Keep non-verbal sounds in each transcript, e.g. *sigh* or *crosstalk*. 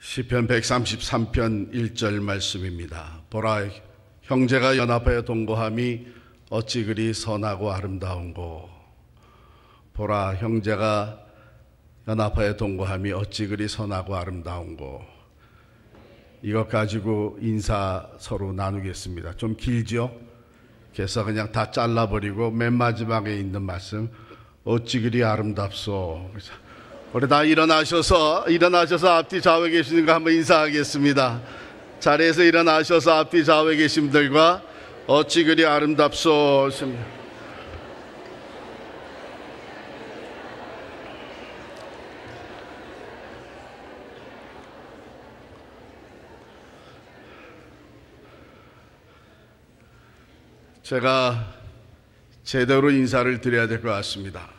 시편 133편 1절 말씀입니다. 보라 형제가 연합하여 동거함이 어찌 그리 선하고 아름다운고 보라 형제가 연합하여 동거함이 어찌 그리 선하고 아름다운고 이것 가지고 인사 서로 나누겠습니다. 좀 길죠? 그래서 그냥 다 잘라버리고 맨 마지막에 있는 말씀 어찌 그리 아름답소 우리 다 일어나셔서 일어나셔서 앞뒤 좌우에 계시는 거 한번 인사하겠습니다. 자리에서 일어나셔서 앞뒤 좌우에 계신 분들과 어찌 그리 아름답소 제가 제대로 인사를 드려야 될 것 같습니다.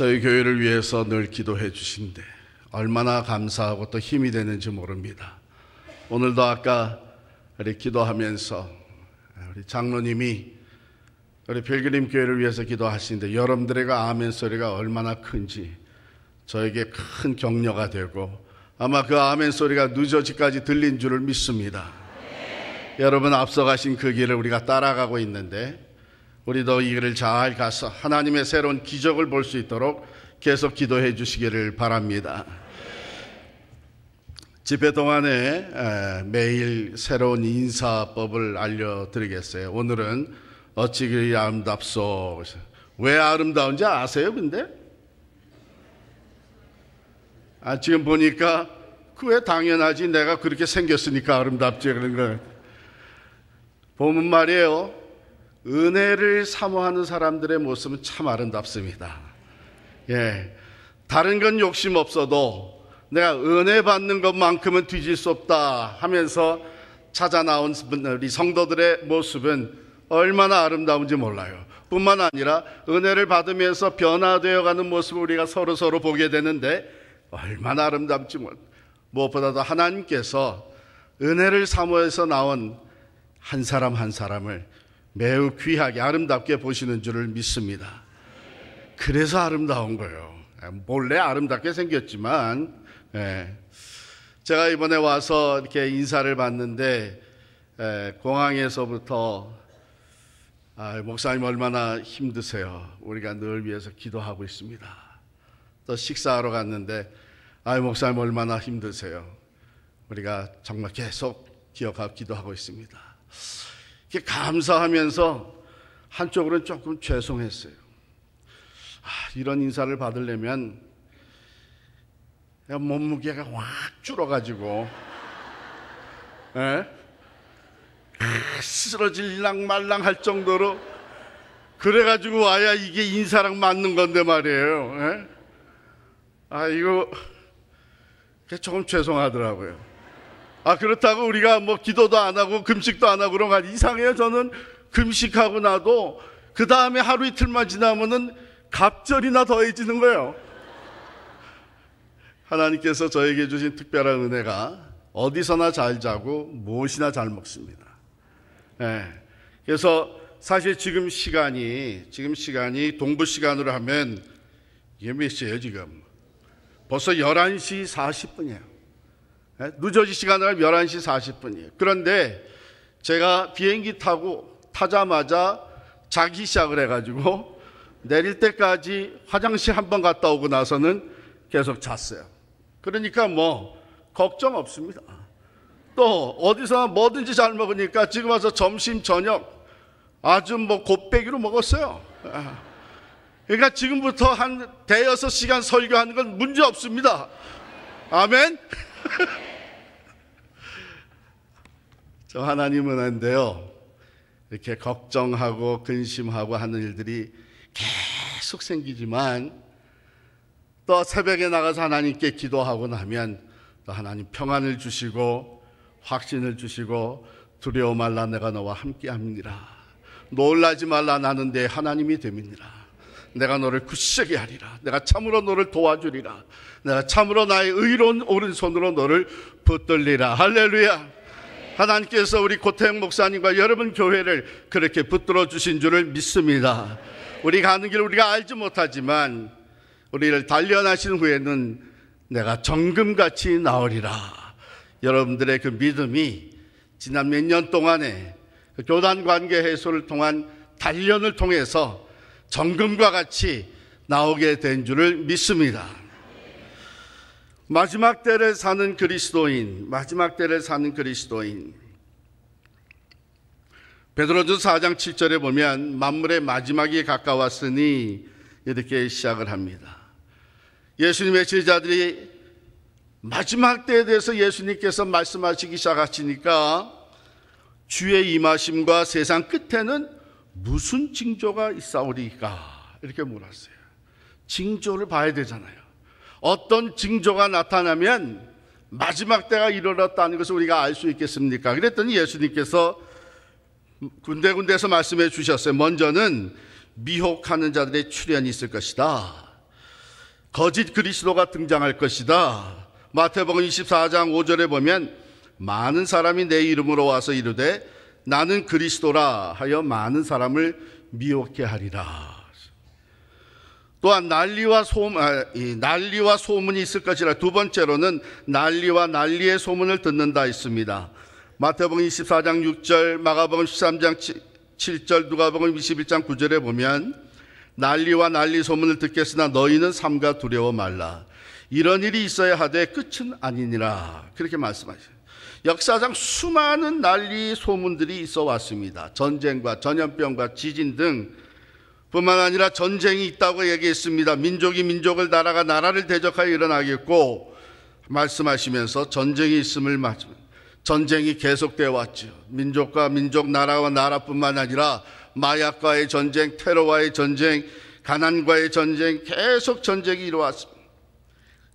저희 교회를 위해서 늘 기도해 주신데 얼마나 감사하고 또 힘이 되는지 모릅니다. 오늘도 아까 우리 기도하면서 우리 장로님이 우리 필그림 교회를 위해서 기도하시는데 여러분들의 아멘 소리가 얼마나 큰지 저에게 큰 격려가 되고 아마 그 아멘 소리가 늦어지까지 들린 줄을 믿습니다. 여러분 앞서가신 그 길을 우리가 따라가고 있는데 우리도 이 길을 잘 가서 하나님의 새로운 기적을 볼 수 있도록 계속 기도해 주시기를 바랍니다. 집회 동안에 매일 새로운 인사법을 알려드리겠어요. 오늘은 어찌 그리 아름답소. 왜 아름다운지 아세요, 근데? 아, 지금 보니까 그왜 당연하지. 내가 그렇게 생겼으니까 아름답지. 그런 거. 보면 말이에요. 은혜를 사모하는 사람들의 모습은 참 아름답습니다. 예. 다른 건 욕심 없어도 내가 은혜 받는 것만큼은 뒤질 수 없다 하면서 찾아 나온 우리 성도들의 모습은 얼마나 아름다운지 몰라요. 뿐만 아니라 은혜를 받으면서 변화되어 가는 모습을 우리가 서로 서로 보게 되는데 얼마나 아름답지 못. 무엇보다도 하나님께서 은혜를 사모해서 나온 한 사람 한 사람을 매우 귀하게 아름답게 보시는 줄을 믿습니다. 그래서 아름다운 거예요. 몰래 아름답게 생겼지만, 예. 제가 이번에 와서 이렇게 인사를 받는데, 예, 공항에서부터, 아, 목사님 얼마나 힘드세요. 우리가 늘 위해서 기도하고 있습니다. 또 식사하러 갔는데, 아, 목사님 얼마나 힘드세요. 우리가 정말 계속 기억하고 기도하고 있습니다. 감사하면서 한쪽으로는 조금 죄송했어요. 아, 이런 인사를 받으려면 몸무게가 확 줄어가지고 에? 아, 쓰러질랑 말랑 할 정도로 그래가지고 와야 이게 인사랑 맞는 건데 말이에요. 에? 아 이거 조금 죄송하더라고요. 아, 그렇다고 우리가 뭐 기도도 안 하고 금식도 안 하고 그런 거 이상해요. 저는 금식하고 나도 그 다음에 하루 이틀만 지나면은 갑절이나 더해지는 거예요. 하나님께서 저에게 주신 특별한 은혜가 어디서나 잘 자고 무엇이나 잘 먹습니다. 네. 그래서 사실 지금 시간이, 지금 시간이 동부 시간으로 하면 이게 몇 시예요, 지금? 벌써 11시 40분이에요. 예? 누저지 시간은 11시 40분이에요. 그런데 제가 비행기 타고 타자마자 자기 시작을 해가지고 내릴 때까지 화장실 한 번 갔다 오고 나서는 계속 잤어요. 그러니까 뭐 걱정 없습니다. 또 어디서 뭐든지 잘 먹으니까 지금 와서 점심 저녁 아주 뭐 곱빼기로 먹었어요. 그러니까 지금부터 한 대여섯 시간 설교하는 건 문제 없습니다. 아멘. *laughs* 저 하나님은 한데요. 이렇게 걱정하고 근심하고 하는 일들이 계속 생기지만 또 새벽에 나가서 하나님께 기도하고 나면 또 하나님 평안을 주시고 확신을 주시고 두려워 말라 내가 너와 함께 합니다. 놀라지 말라 나는 내 하나님이 됩니다. 내가 너를 굳세게 하리라. 내가 참으로 너를 도와주리라. 내가 참으로 나의 의로운 오른손으로 너를 붙들리라. 할렐루야. 하나님께서 우리 고태영 목사님과 여러분 교회를 그렇게 붙들어 주신 줄을 믿습니다. 우리 가는 길 우리가 알지 못하지만 우리를 단련하신 후에는 내가 정금같이 나으리라. 여러분들의 그 믿음이 지난 몇 년 동안에 그 교단 관계 해소를 통한 단련을 통해서 정금과 같이 나오게 된 줄을 믿습니다. 마지막 때를 사는 그리스도인, 마지막 때를 사는 그리스도인. 베드로전서 4장 7절에 보면 만물의 마지막이 가까웠으니 이렇게 시작을 합니다. 예수님의 제자들이 마지막 때에 대해서 예수님께서 말씀하시기 시작하시니까 주의 임하심과 세상 끝에는 무슨 징조가 있사오리까 이렇게 물었어요. 징조를 봐야 되잖아요. 어떤 징조가 나타나면 마지막 때가 이르렀다는 것을 우리가 알 수 있겠습니까? 그랬더니 예수님께서 군데군데서 말씀해 주셨어요. 먼저는 미혹하는 자들의 출현이 있을 것이다. 거짓 그리스도가 등장할 것이다. 마태복음 24장 5절에 보면 많은 사람이 내 이름으로 와서 이르되 나는 그리스도라 하여 많은 사람을 미혹해 하리라. 또한 난리와 소문, 아, 난리와 소문이 있을 것이라. 두 번째로는 난리와 난리의 소문을 듣는다 있습니다. 마태복음 24장 6절, 마가복음 13장 7절, 누가복음 21장 9절에 보면 난리와 난리 소문을 듣겠으나 너희는 삼가 두려워 말라. 이런 일이 있어야 하되 끝은 아니니라. 그렇게 말씀하셔요. 역사상 수많은 난리 소문들이 있어 왔습니다. 전쟁과 전염병과 지진 등 뿐만 아니라 전쟁이 있다고 얘기했습니다. 민족이 민족을 나라가 나라를 대적하여 일어나겠고 말씀하시면서 전쟁이 있음을 맞으면 전쟁이 계속되어 왔죠. 민족과 민족, 나라와 나라뿐만 아니라 마약과의 전쟁, 테러와의 전쟁, 가난과의 전쟁, 계속 전쟁이 이루어왔습니다.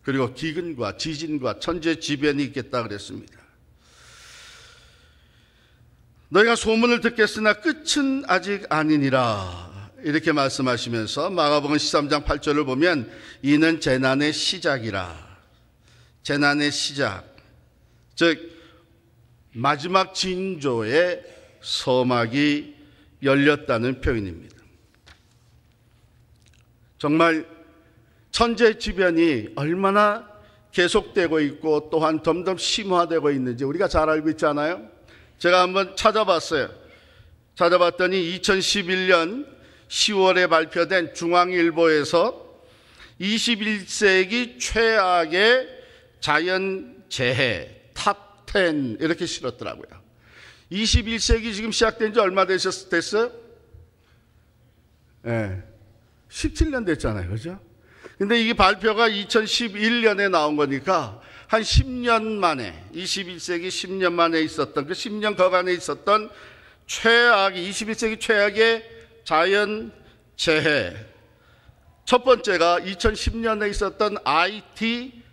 그리고 기근과 지진과 천재 지변이 있겠다 그랬습니다. 너희가 소문을 듣겠으나 끝은 아직 아니니라. 이렇게 말씀하시면서 마가복음 13장 8절을 보면 이는 재난의 시작이라. 재난의 시작. 즉 마지막 징조의 서막이 열렸다는 표현입니다. 정말 천재 지변이 얼마나 계속되고 있고 또한 점점 심화되고 있는지 우리가 잘 알고 있잖아요. 제가 한번 찾아봤어요. 찾아봤더니 2011년 10월에 발표된 중앙일보에서 21세기 최악의 자연 재해 top 10 이렇게 실었더라고요. 21세기 지금 시작된 지 얼마 되셨, 됐어요? 예. 네. 17년 됐잖아요. 그죠? 근데 이게 발표가 2011년에 나온 거니까 한 10년 만에 21세기 10년 만에 있었던 그 10년 어간에 있었던 최악 21세기 최악의 자연 재해 첫 번째가 2010년에 있었던 IT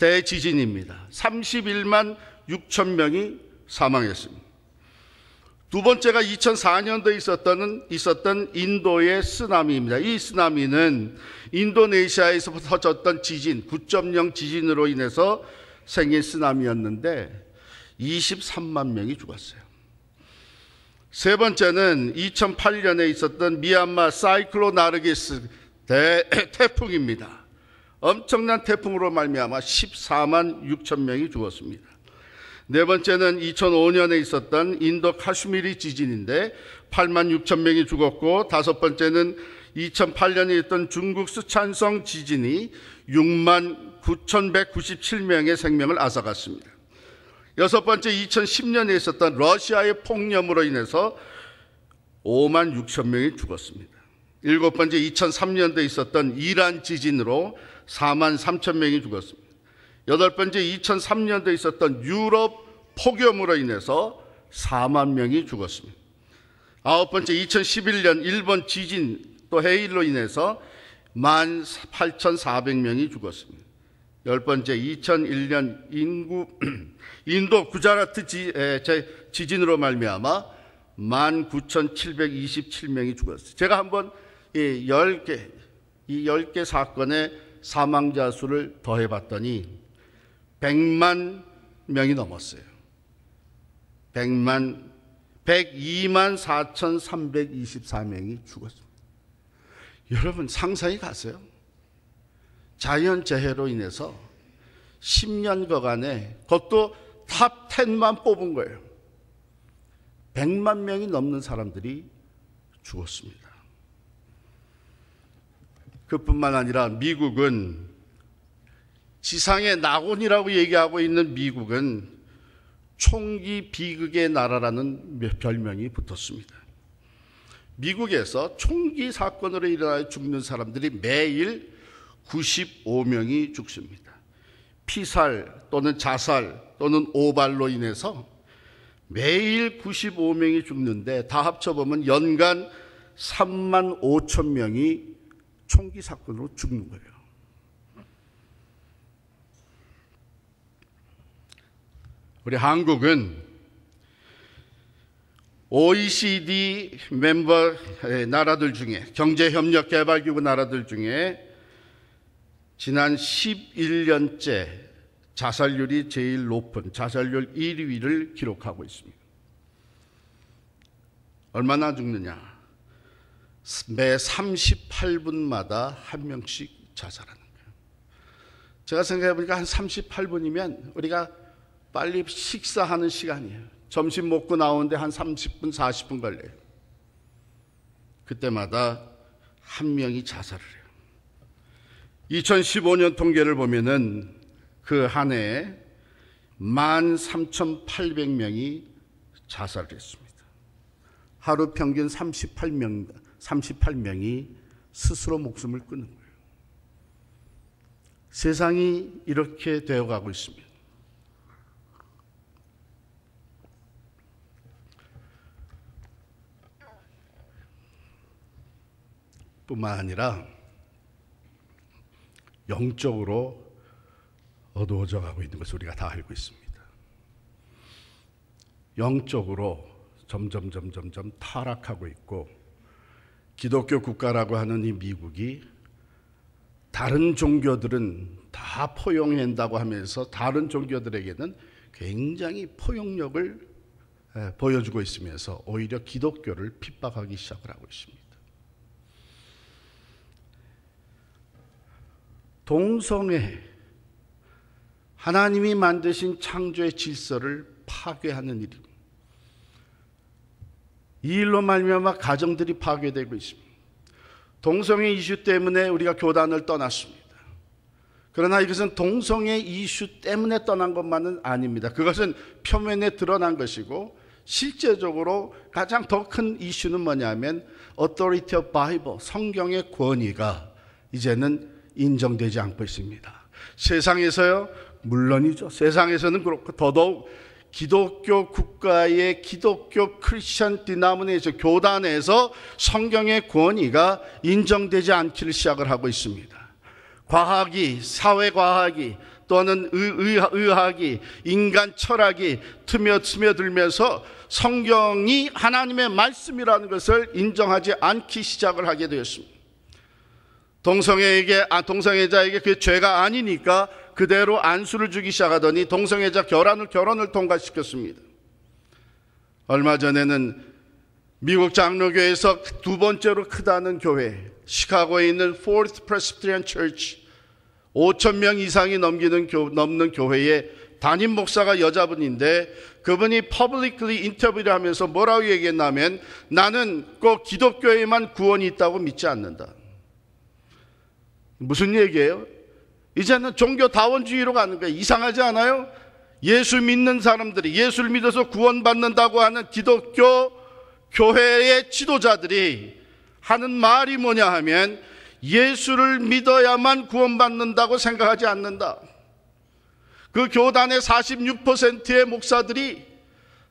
대지진입니다. 31만 6천 명이 사망했습니다. 두 번째가 2004년도에 있었던, 있었던 인도의 쓰나미입니다. 이 쓰나미는 인도네시아에서 터졌던 지진, 9.0 지진으로 인해서 생긴 쓰나미였는데 23만 명이 죽었어요. 세 번째는 2008년에 있었던 미얀마 사이클로 나르기스 대, *clears throat* 태풍입니다. 엄청난 태풍으로 말미암아 14만 6천 명이 죽었습니다. 네 번째는 2005년에 있었던 인도 카슈미리 지진인데 8만 6천 명이 죽었고 다섯 번째는 2008년에 있던 중국 수찬성 지진이 6만 9,197명의 생명을 앗아갔습니다. 여섯 번째 2010년에 있었던 러시아의 폭염으로 인해서 5만 6천 명이 죽었습니다. 일곱 번째 2003년도에 있었던 이란 지진으로 4만 3천 명이 죽었습니다. 여덟 번째 2003년도에 있었던 유럽 폭염으로 인해서 4만 명이 죽었습니다. 아홉 번째 2011년 일본 지진 또 해일로 인해서 1만 8,400명이 죽었습니다. 열 번째 2001년 인구 *clears throat* 인도 구자라트 지, 에, 지진으로 말미암아 19,727명이 죽었어요. 제가 한번 이 10개 이 10개 사건의 사망자 수를 더해 봤더니 100만 명이 넘었어요. 100만 102만 4,324명이 죽었습니다. 여러분 상상이 가세요? 자연 재해로 인해서 10년 어간에 그것도 top 10만 뽑은 거예요. 100만 명이 넘는 사람들이 죽었습니다. 그뿐만 아니라 미국은 지상의 낙원이라고 얘기하고 있는 미국은 총기 비극의 나라라는 별명이 붙었습니다. 미국에서 총기 사건으로 일어나 죽는 사람들이 매일 95명이 죽습니다. 피살 또는 자살 또는 오발로 인해서 매일 95명이 죽는데 다 합쳐보면 연간 3만 5천 명이 총기 사건으로 죽는 거예요. 우리 한국은 OECD 멤버 나라들 중에 경제협력개발기구 나라들 중에 지난 11년째 자살률이 제일 높은 자살률 1위를 기록하고 있습니다. 얼마나 죽느냐? 매 38분마다 한 명씩 자살하는 거예요. 제가 생각해 보니까 한 38분이면 우리가 빨리 식사하는 시간이에요. 점심 먹고 나오는데 한 30분, 40분 걸려요. 그때마다 한 명이 자살을 해요. 2015년 통계를 보면은 그 한 해에 13,800명이 자살을 했습니다. 하루 평균 38명, 38명이 스스로 목숨을 끊는 거예요. 세상이 이렇게 되어가고 있습니다. 뿐만 아니라 영적으로 어두워져 가고 있는 것을 우리가 다 알고 있습니다. 영적으로 점점 점점 점 타락하고 있고 기독교 국가라고 하는 이 미국이 다른 종교들은 다 포용한다고 하면서 다른 종교들에게는 굉장히 포용력을 보여주고 있으면서 오히려 기독교를 핍박하기 시작을 하고 있습니다. 동성애 하나님이 만드신 창조의 질서를 파괴하는 일입니다. 이 일로 말미암아 가정들이 파괴되고 있습니다. 동성애 이슈 때문에 우리가 교단을 떠났습니다. 그러나 이것은 동성애 이슈 때문에 떠난 것만은 아닙니다. 그것은 표면에 드러난 것이고 실제적으로 가장 더 큰 이슈는 뭐냐면 authority of Bible 성경의 권위가 이제는 인정되지 않고 있습니다. 세상에서요, 물론이죠. 세상에서는 그렇고 더더욱 기독교 국가의 기독교 Christian denomination 교단에서 성경의 권위가 인정되지 않기를 시작을 하고 있습니다. 과학이 사회과학이 또는 의, 학이 인간 철학이 트며 스며들면서 성경이 하나님의 말씀이라는 것을 인정하지 않기 시작을 하게 되었습니다. 동성애에게 아 동성애자에게 그 죄가 아니니까 그대로 안수를 주기 시작하더니 동성애자 결혼을 결혼을 통과시켰습니다. 얼마 전에는 미국 장로교에서 두 번째로 크다는 교회 시카고에 있는 Fourth Presbyterian Church 5천 명 이상이 넘기는 교, 넘는 교회의 담임 목사가 여자분인데 그분이 publicly 인터뷰를 하면서 뭐라고 얘기했냐면 나는 꼭 기독교에만 구원이 있다고 믿지 않는다. 무슨 얘기예요? 이제는 종교 다원주의로 가는 거예요. 이상하지 않아요? 예수 믿는 사람들이 예수를 믿어서 구원받는다고 하는 기독교 교회의 지도자들이 하는 말이 뭐냐 하면 예수를 믿어야만 구원받는다고 생각하지 않는다. 그 교단의 46%의 목사들이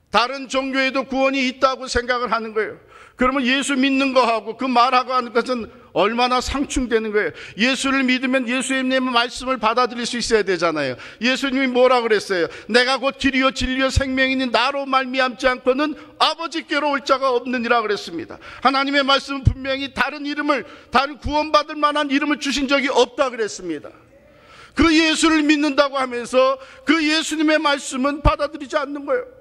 다른 종교에도 구원이 있다고 생각을 하는 거예요. 그러면 예수 믿는 거하고 그 말하고 하는 것은 얼마나 상충되는 거예요. 예수를 믿으면 예수님의 말씀을 받아들일 수 있어야 되잖아요. 예수님이 뭐라 그랬어요? 내가 곧 길이요 진리요 생명이니 나로 말미암지 않고는 아버지께로 올 자가 없느니라 그랬습니다. 하나님의 말씀은 분명히 다른 이름을 다른 구원받을 만한 이름을 주신 적이 없다 그랬습니다. 그 예수를 믿는다고 하면서 그 예수님의 말씀은 받아들이지 않는 거예요.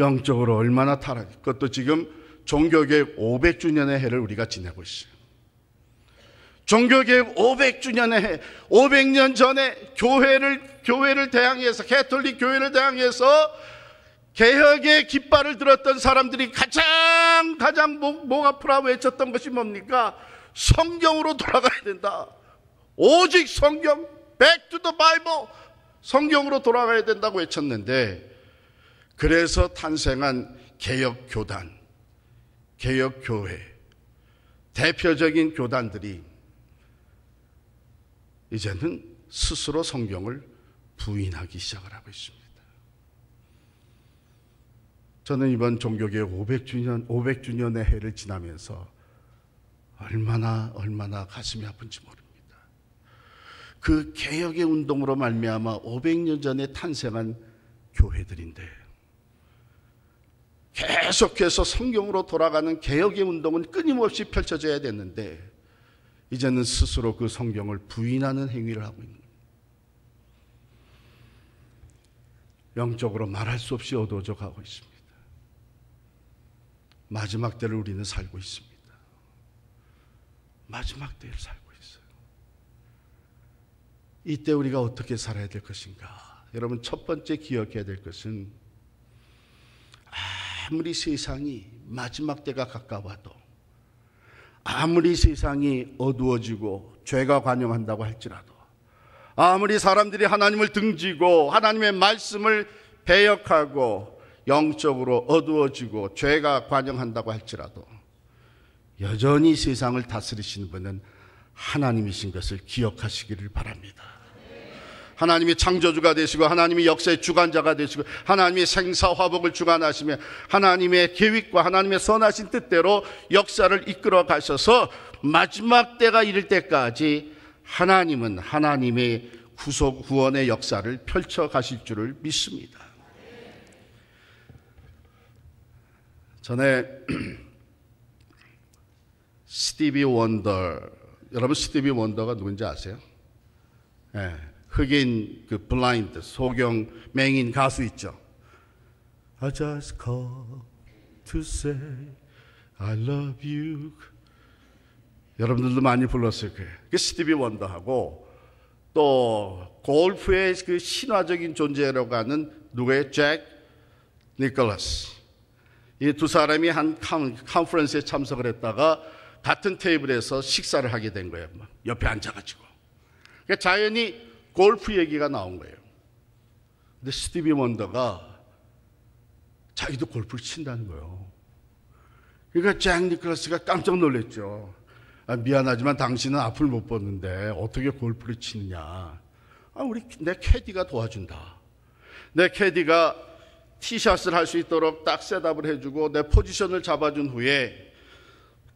영적으로 얼마나 타락, 그것도 지금 종교개혁 500주년의 해를 우리가 지내고 있어요. 종교개혁 500주년의 해, 500년 전에 교회를, 교회를 대항해서, 개톨릭 교회를 대항해서 개혁의 깃발을 들었던 사람들이 가장, 가장 목, 목 아프라 외쳤던 것이 뭡니까? 성경으로 돌아가야 된다. 오직 성경, back to the Bible, 성경으로 돌아가야 된다고 외쳤는데, 그래서 탄생한 개혁 교단, 개혁 교회, 대표적인 교단들이 이제는 스스로 성경을 부인하기 시작을 하고 있습니다. 저는 이번 종교개혁 500주년, 500주년의 해를 지나면서 얼마나, 얼마나 가슴이 아픈지 모릅니다. 그 개혁의 운동으로 말미암아 500년 전에 탄생한 교회들인데 계속해서 성경으로 돌아가는 개혁의 운동은 끊임없이 펼쳐져야 되는데 이제는 스스로 그 성경을 부인하는 행위를 하고 있는 영적으로 말할 수 없이 어두워져 가고 있습니다. 마지막 때를 우리는 살고 있습니다. 마지막 때를 살고 있어요. 이때 우리가 어떻게 살아야 될 것인가? 여러분 첫 번째 기억해야 될 것은 아무리 세상이 마지막 때가 가까워도 아무리 세상이 어두워지고 죄가 관영한다고 할지라도 아무리 사람들이 하나님을 등지고 하나님의 말씀을 배역하고 영적으로 어두워지고 죄가 관영한다고 할지라도 여전히 세상을 다스리시는 분은 하나님이신 것을 기억하시기를 바랍니다. 하나님이 창조주가 되시고 하나님이 역사의 주관자가 되시고 하나님이 생사화복을 주관하시며 하나님의 계획과 하나님의 선하신 뜻대로 역사를 이끌어 가셔서 마지막 때가 이를 때까지 하나님은 하나님의 구속 구원의 역사를 펼쳐 가실 줄을 믿습니다. 전에 *clears throat* 스티비 원더 여러분 스티비 원더가 누군지 아세요? 네. 흑인 그 블라인드 소경 맹인 가수 있죠. I just call to say I love you. 여러분들도 많이 불렀을 거예요. 그 스티비 원더하고 또 골프의 그 신화적인 존재라고 하는 누구의 잭 니콜라스. 이 두 사람이 한 컨퍼런스에 참석을 했다가 같은 테이블에서 식사를 하게 된 거예요. 옆에 앉아가지고. 그러니까 자연히 골프 얘기가 나온 거예요. 근데 스티비 원더가 자기도 골프를 친다는 거예요. 그러니까 잭 니클러스가 깜짝 놀랐죠. 아, 미안하지만 당신은 앞을 못 봤는데 어떻게 골프를 치느냐. 아, 우리 내 캐디가 도와준다. 내 캐디가 티샷을 할 수 있도록 딱 셋업을 해주고 내 포지션을 잡아준 후에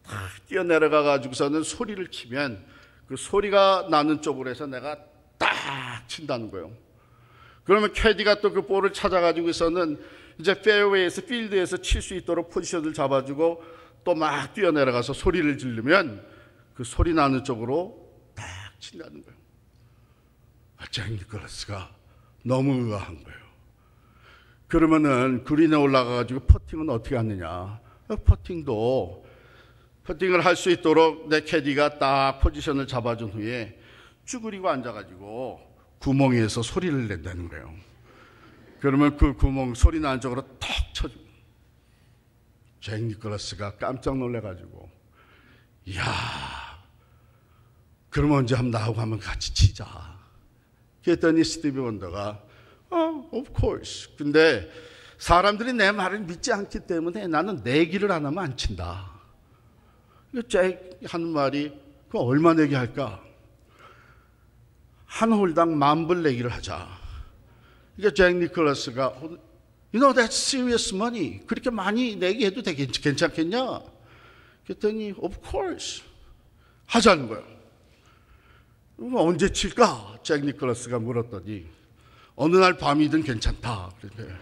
딱 뛰어내려가 가지고서는 소리를 치면 그 소리가 나는 쪽으로 해서 내가 딱 친다는 거예요. 그러면 캐디가 또 그 볼을 찾아가지고서는 이제 페어웨이에서 필드에서 칠 수 있도록 포지션을 잡아주고 또 막 뛰어내려가서 소리를 지르면 그 소리 나는 쪽으로 딱 친다는 거예요. 아, 잭 니콜라스가 너무 의아한 거예요. 그러면은 그린에 올라가가지고 퍼팅은 어떻게 하느냐? 아, 퍼팅도 퍼팅을 할 수 있도록 내 캐디가 딱 포지션을 잡아준 후에 쭈그리고 앉아가지고 구멍에서 소리를 낸다는 거예요. 그러면 그 구멍 소리 나는 쪽으로 턱 쳐줘. 잭 니콜라스가 깜짝 놀래가지고, 이야, 그러면 언제 한번 나하고 한번 같이 치자. 그랬더니 스티비 원더가, 어, of course. 근데 사람들이 내 말을 믿지 않기 때문에 나는 내기를 안 하면 안 친다. 잭 하는 말이, 그 얼마 내기 할까? 한 홀당 만불 내기를 하자. 그러니까 잭 니콜라스가 You know that's serious money. 그렇게 많이 내게 해도 되겠, 괜찮겠냐? 그랬더니 of course 하자는 거예요. 언제 칠까? 잭 니콜라스가 물었더니 어느 날 밤이든 괜찮다. 그랬대.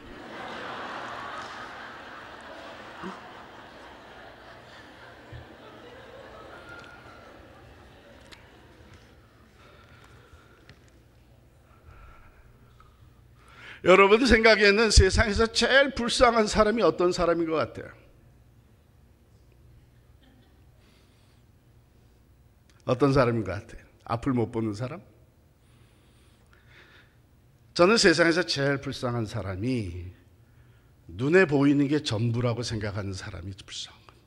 여러분 생각에는 세상에서 제일 불쌍한 사람이 어떤 사람인 것 같아요? 어떤 사람인 것 같아요? 앞을 못 보는 사람? 저는 세상에서 제일 불쌍한 사람이 눈에 보이는 게 전부라고 생각하는 사람이 불쌍한 겁니다.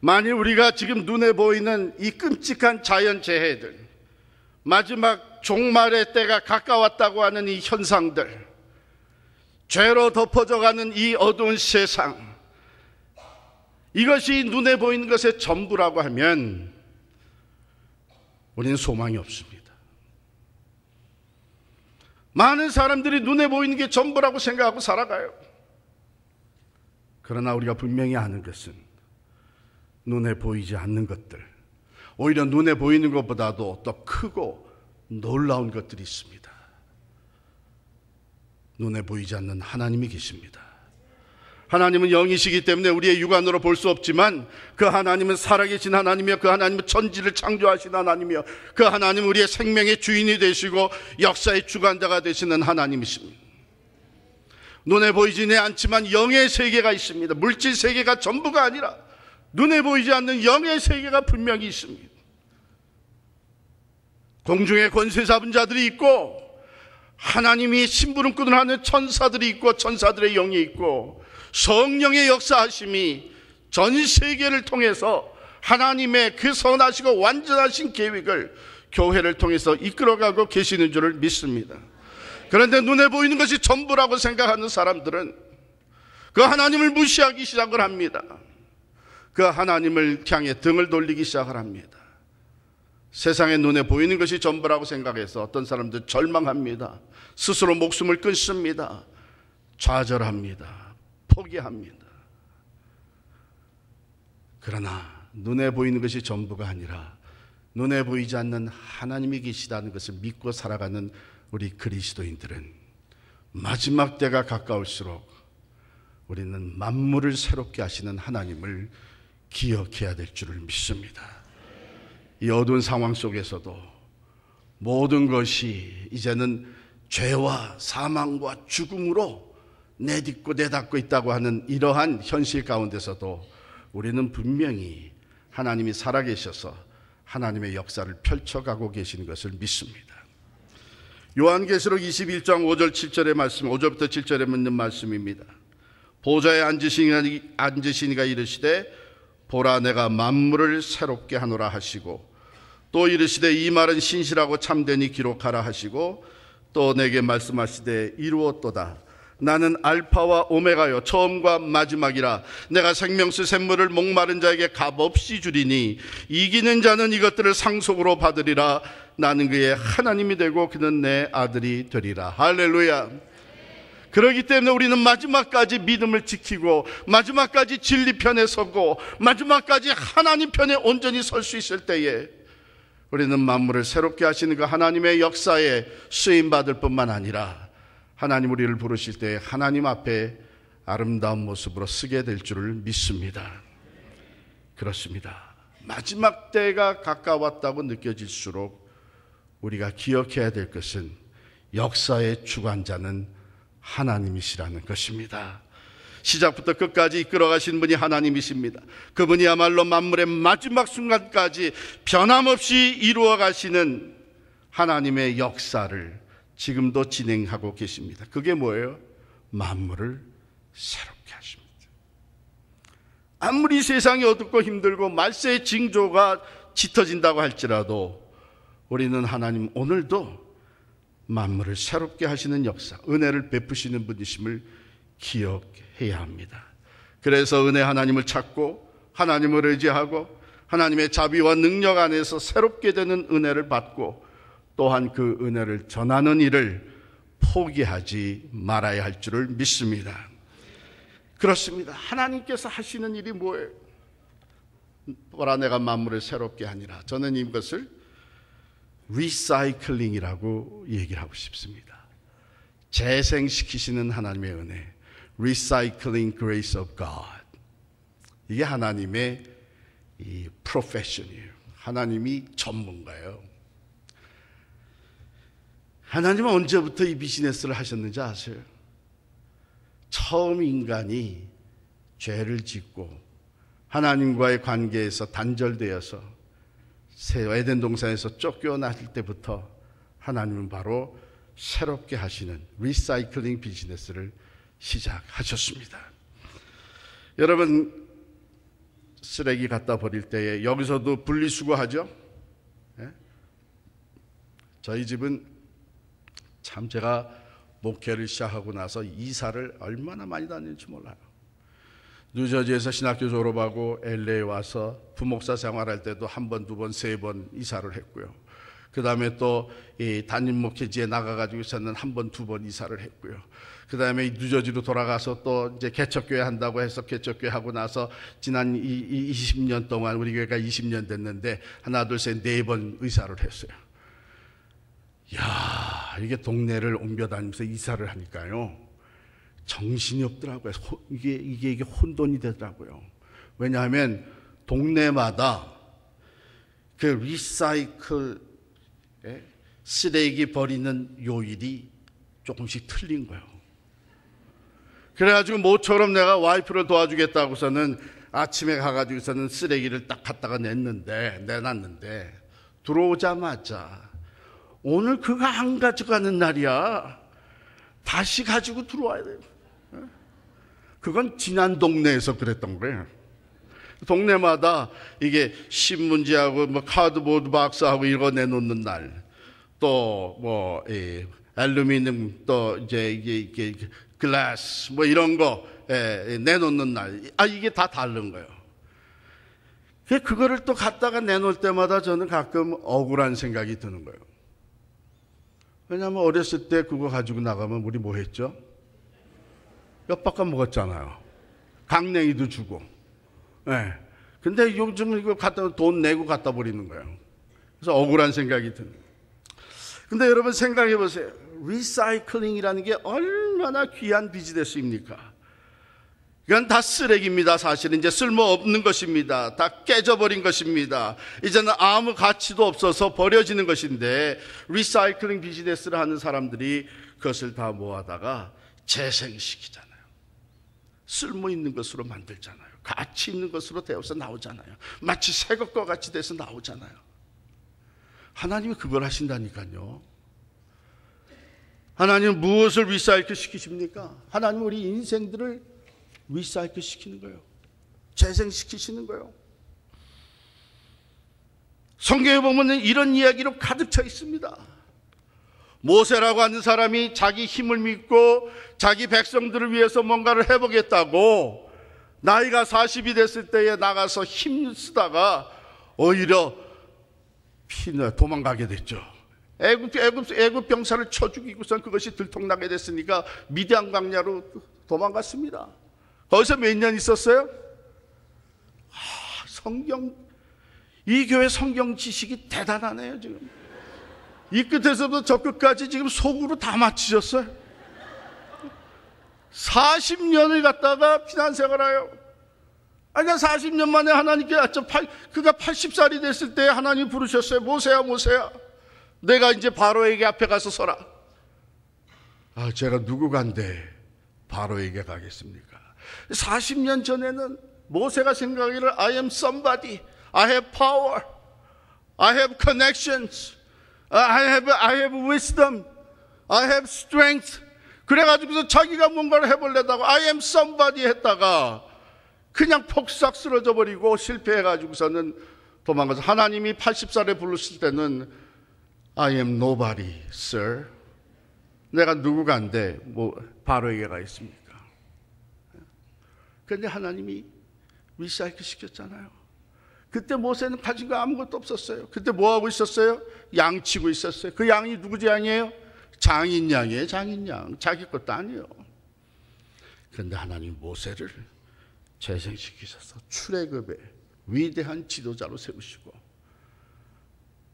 만일 우리가 지금 눈에 보이는 이 끔찍한 자연재해들, 마지막 종말의 때가 가까웠다고 하는 이 현상들, 죄로 덮어져가는 이 어두운 세상, 이것이 눈에 보이는 것의 전부라고 하면 우리는 소망이 없습니다. 많은 사람들이 눈에 보이는 게 전부라고 생각하고 살아가요. 그러나 우리가 분명히 아는 것은 눈에 보이지 않는 것들, 오히려 눈에 보이는 것보다도 더 크고 놀라운 것들이 있습니다. 눈에 보이지 않는 하나님이 계십니다. 하나님은 영이시기 때문에 우리의 육안으로 볼 수 없지만 그 하나님은 살아계신 하나님이며 그 하나님은 천지를 창조하신 하나님이며 그 하나님은 우리의 생명의 주인이 되시고 역사의 주관자가 되시는 하나님이십니다. 눈에 보이지는 않지만 영의 세계가 있습니다. 물질 세계가 전부가 아니라 눈에 보이지 않는 영의 세계가 분명히 있습니다. 공중에 권세 잡은 자들이 있고 하나님이 심부름꾼을 하는 천사들이 있고 천사들의 영이 있고 성령의 역사하심이 전 세계를 통해서 하나님의 그 선하시고 완전하신 계획을 교회를 통해서 이끌어가고 계시는 줄을 믿습니다. 그런데 눈에 보이는 것이 전부라고 생각하는 사람들은 그 하나님을 무시하기 시작을 합니다. 그 하나님을 향해 등을 돌리기 시작을 합니다. 세상의 눈에 보이는 것이 전부라고 생각해서 어떤 사람들 절망합니다. 스스로 목숨을 끊습니다. 좌절합니다. 포기합니다. 그러나 눈에 보이는 것이 전부가 아니라 눈에 보이지 않는 하나님이 계시다는 것을 믿고 살아가는 우리 그리스도인들은 마지막 때가 가까울수록 우리는 만물을 새롭게 하시는 하나님을 기억해야 될 줄을 믿습니다. 이 어두운 상황 속에서도 모든 것이 이제는 죄와 사망과 죽음으로 내딛고 내닫고 있다고 하는 이러한 현실 가운데서도 우리는 분명히 하나님이 살아계셔서 하나님의 역사를 펼쳐가고 계신 것을 믿습니다. 요한계시록 21장 5절 7절의 말씀, 5절부터 7절에 묻는 말씀입니다. 보좌에 앉으시니가 이르시되 보라 내가 만물을 새롭게 하노라 하시고 또 이르시되 이 말은 신실하고 참되니 기록하라 하시고 또 내게 말씀하시되 이루었도다. 나는 알파와 오메가요 처음과 마지막이라 내가 생명수 샘물을 목마른 자에게 값없이 주리니 이기는 자는 이것들을 상속으로 받으리라. 나는 그의 하나님이 되고 그는 내 아들이 되리라. 할렐루야 그러기 때문에 우리는 마지막까지 믿음을 지키고 마지막까지 진리 편에 서고 마지막까지 하나님 편에 온전히 설 수 있을 때에 우리는 만물을 새롭게 하시는 그 하나님의 역사에 쓰임 받을 뿐만 아니라 하나님 우리를 부르실 때 하나님 앞에 아름다운 모습으로 쓰게 될 줄을 믿습니다. 그렇습니다. 마지막 때가 가까웠다고 느껴질수록 우리가 기억해야 될 것은 역사의 주관자는 하나님이시라는 것입니다. 시작부터 끝까지 이끌어 가신 분이 하나님이십니다. 그분이야말로 만물의 마지막 순간까지 변함없이 이루어 가시는 하나님의 역사를 지금도 진행하고 계십니다. 그게 뭐예요? 만물을 새롭게 하십니다. 아무리 세상이 어둡고 힘들고 말세의 징조가 짙어진다고 할지라도 우리는 하나님 오늘도 만물을 새롭게 하시는 역사, 은혜를 베푸시는 분이심을 기억해야 합니다. 그래서 은혜 하나님을 찾고 하나님을 의지하고 하나님의 자비와 능력 안에서 새롭게 되는 은혜를 받고 또한 그 은혜를 전하는 일을 포기하지 말아야 할 줄을 믿습니다. 그렇습니다. 하나님께서 하시는 일이 뭐예요? 보라 내가 만물을 새롭게 하니라. 저는 이것을 recycling이라고 얘기를 하고 싶습니다. 재생시키시는 하나님의 은혜. Recycling Grace of God. 이게 하나님의 이 프로페션이에요. 하나님이 전문가예요. 하나님은 언제부터 이 비즈니스를 하셨는지 아세요? 처음 인간이 죄를 짓고 하나님과의 관계에서 단절되어서 에덴 동산에서 쫓겨났을 때부터 하나님은 바로 새롭게 하시는 리사이클링 비즈니스를 시작하셨습니다. 여러분 쓰레기 갖다 버릴 때에 여기서도 분리수거하죠? 네? 저희 집은 참 제가 목회를 시작하고 나서 이사를 얼마나 많이 다녔는지 몰라요. 뉴저지에서 신학교 졸업하고 LA 와서 부목사 생활할 때도 한 번, 두 번, 세 번 이사를 했고요. 그 다음에 또 담임 목회지에 나가가지고 있었는 한 번, 두 번 이사를 했고요. 그 다음에 뉴저지로 돌아가서 또 이제 개척교회 한다고 해서 개척교회 하고 나서 지난 이, 20년 동안 우리 교회가 20년 됐는데 하나, 둘, 셋, 네 번 의사를 했어요. 야 이게 동네를 옮겨 다니면서 이사를 하니까요. 정신이 없더라고요. 이게, 이게, 이게 혼돈이 되더라고요. 왜냐하면 동네마다 그 리사이클 쓰레기 버리는 요일이 조금씩 틀린 거예요. 그래가지고 모처럼 내가 와이프를 도와주겠다고서는 아침에 가가지고서는 쓰레기를 딱 갖다가 냈는데, 내놨는데, 들어오자마자 오늘 그거 안 가져가는 날이야. 다시 가지고 들어와야 돼요. 그건 지난 동네에서 그랬던 거예요. 동네마다 이게 신문지하고 뭐 카드보드 박스하고 이거 내놓는 날, 또뭐 알루미늄 또 이제 이게, 이게 글라스 뭐 이런 거 예, 내놓는 날, 아 이게 다 다른 거예요. 그거를 또 갖다가 내놓을 때마다 저는 가끔 억울한 생각이 드는 거예요. 왜냐하면 어렸을 때 그거 가지고 나가면 우리 뭐 했죠? 엿바꿔 먹었잖아요. 강냉이도 주고. 예. 네. 근데 요즘 이거 갖다 돈 내고 갖다 버리는 거예요. 그래서 억울한 생각이 드는 거예요. 근데 여러분 생각해 보세요. recycling이라는 게 얼마나 귀한 비즈니스입니까? 이건 다 쓰레기입니다. 사실은 이제 쓸모없는 것입니다. 다 깨져버린 것입니다. 이제는 아무 가치도 없어서 버려지는 것인데 recycling 비즈니스를 하는 사람들이 그것을 다 모아다가 재생시키잖아요. 쓸모 있는 것으로 만들잖아요. 가치 있는 것으로 되어서 나오잖아요. 마치 새 것과 같이 돼서 나오잖아요. 하나님이 그걸 하신다니까요. 하나님은 무엇을 리사이클 시키십니까? 하나님은 우리 인생들을 리사이클 시키는 거예요. 재생시키시는 거예요. 성경에 보면 이런 이야기로 가득 차 있습니다. 모세라고 하는 사람이 자기 힘을 믿고 자기 백성들을 위해서 뭔가를 해보겠다고 나이가 40이 됐을 때에 나가서 힘 쓰다가 오히려 피나 도망가게 됐죠. 애굽 애굽 애굽 병사를 쳐 죽이고선 그것이 들통나게 됐으니까 미디안 광야로 도망갔습니다. 거기서 몇 년 있었어요? 아, 성경, 이 교회 성경 지식이 대단하네요, 지금. 이 끝에서부터 저 끝까지 지금 속으로 다 맞추셨어요. 40년을 갖다가 피난 생활하여. 아니, 40년 만에 하나님께, 저 8, 그가 80살이 됐을 때 하나님 부르셨어요. 모세야, 모세야. 내가 이제 바로에게 앞에 가서 서라. 아, 제가 누구 간데 바로에게 가겠습니까? 40년 전에는 모세가 생각하기를 I am somebody, I have power, I have connections, I have, I have wisdom, I have strength. 그래가지고서 자기가 뭔가를 해볼래다가 I am somebody 했다가 그냥 폭삭 쓰러져 버리고 실패해가지고서는 도망가서 하나님이 80살에 부르실 때는 I am nobody, sir. 내가 누구간데 뭐 바로 얘기가 있습니다. 그런데 하나님이 리사이클 시켰잖아요. 그때 모세는 가진 거 아무것도 없었어요. 그때 뭐 하고 있었어요? 양 치고 있었어요. 그 양이 누구 양이에요? 장인 양이에요, 장인 양. 자기 것도 아니에요. 그런데 하나님 모세를 재생시키셔서 출애굽의 위대한 지도자로 세우시고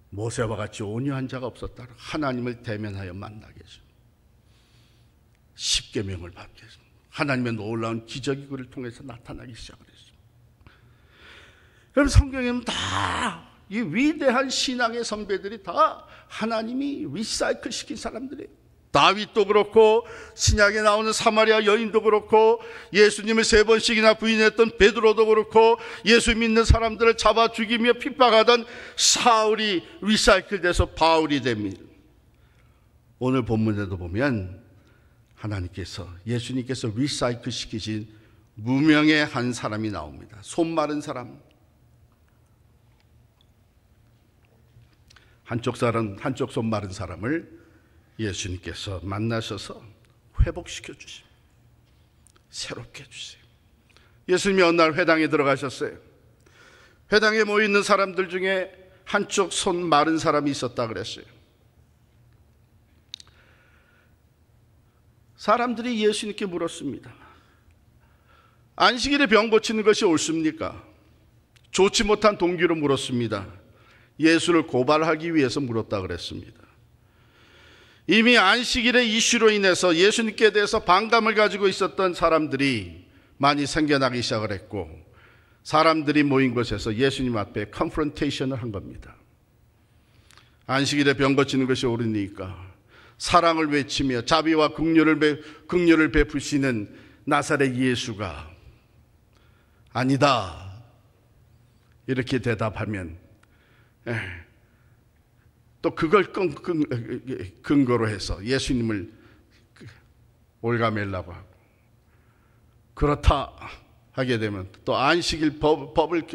모세와 같이 온유한 자가 없었다. 하나님을 대면하여 만나게 해줍니다. 십계명을 받게 했습니다. 하나님의 놀라운 기적이 그를 통해서 나타나기 시작을 했습니다. 그럼 성경에는 다 이 위대한 신앙의 선배들이 다 하나님이 리사이클 시킨 사람들이에요. 다윗도 그렇고 신약에 나오는 사마리아 여인도 그렇고 예수님을 세 번씩이나 부인했던 베드로도 그렇고 예수 믿는 사람들을 잡아 죽이며 핍박하던 사울이 리사이클돼서 바울이 됩니다. 오늘 본문에도 보면 하나님께서 예수님께서 리사이클 시키신 무명의 한 사람이 나옵니다. 손 마른 사람. 한쪽 사람, 한쪽 손 마른 사람을 예수님께서 만나셔서 회복시켜 주십니다. 새롭게 해주세요. 예수님이 어느 날 회당에 들어가셨어요. 회당에 모여 있는 사람들 중에 한쪽 손 마른 사람이 있었다 그랬어요. 사람들이 예수님께 물었습니다. 안식일에 병 고치는 것이 옳습니까? 좋지 못한 동기로 물었습니다. 예수를 고발하기 위해서 물었다 그랬습니다. 이미 안식일의 이슈로 인해서 예수님께 대해서 반감을 가지고 있었던 사람들이 많이 생겨나기 시작을 했고 사람들이 모인 곳에서 예수님 앞에 컨프런테이션을 한 겁니다. 안식일에 병 고치는 것이 옳으니까 사랑을 외치며 자비와 긍휼을 베, 긍휼을 베푸시는 나사렛 예수가 아니다. 이렇게 대답하면 에, 또 그걸 근거로 해서 예수님을 그 올가매려고 하고 그렇다 하게 되면 또 안식일 법, 법을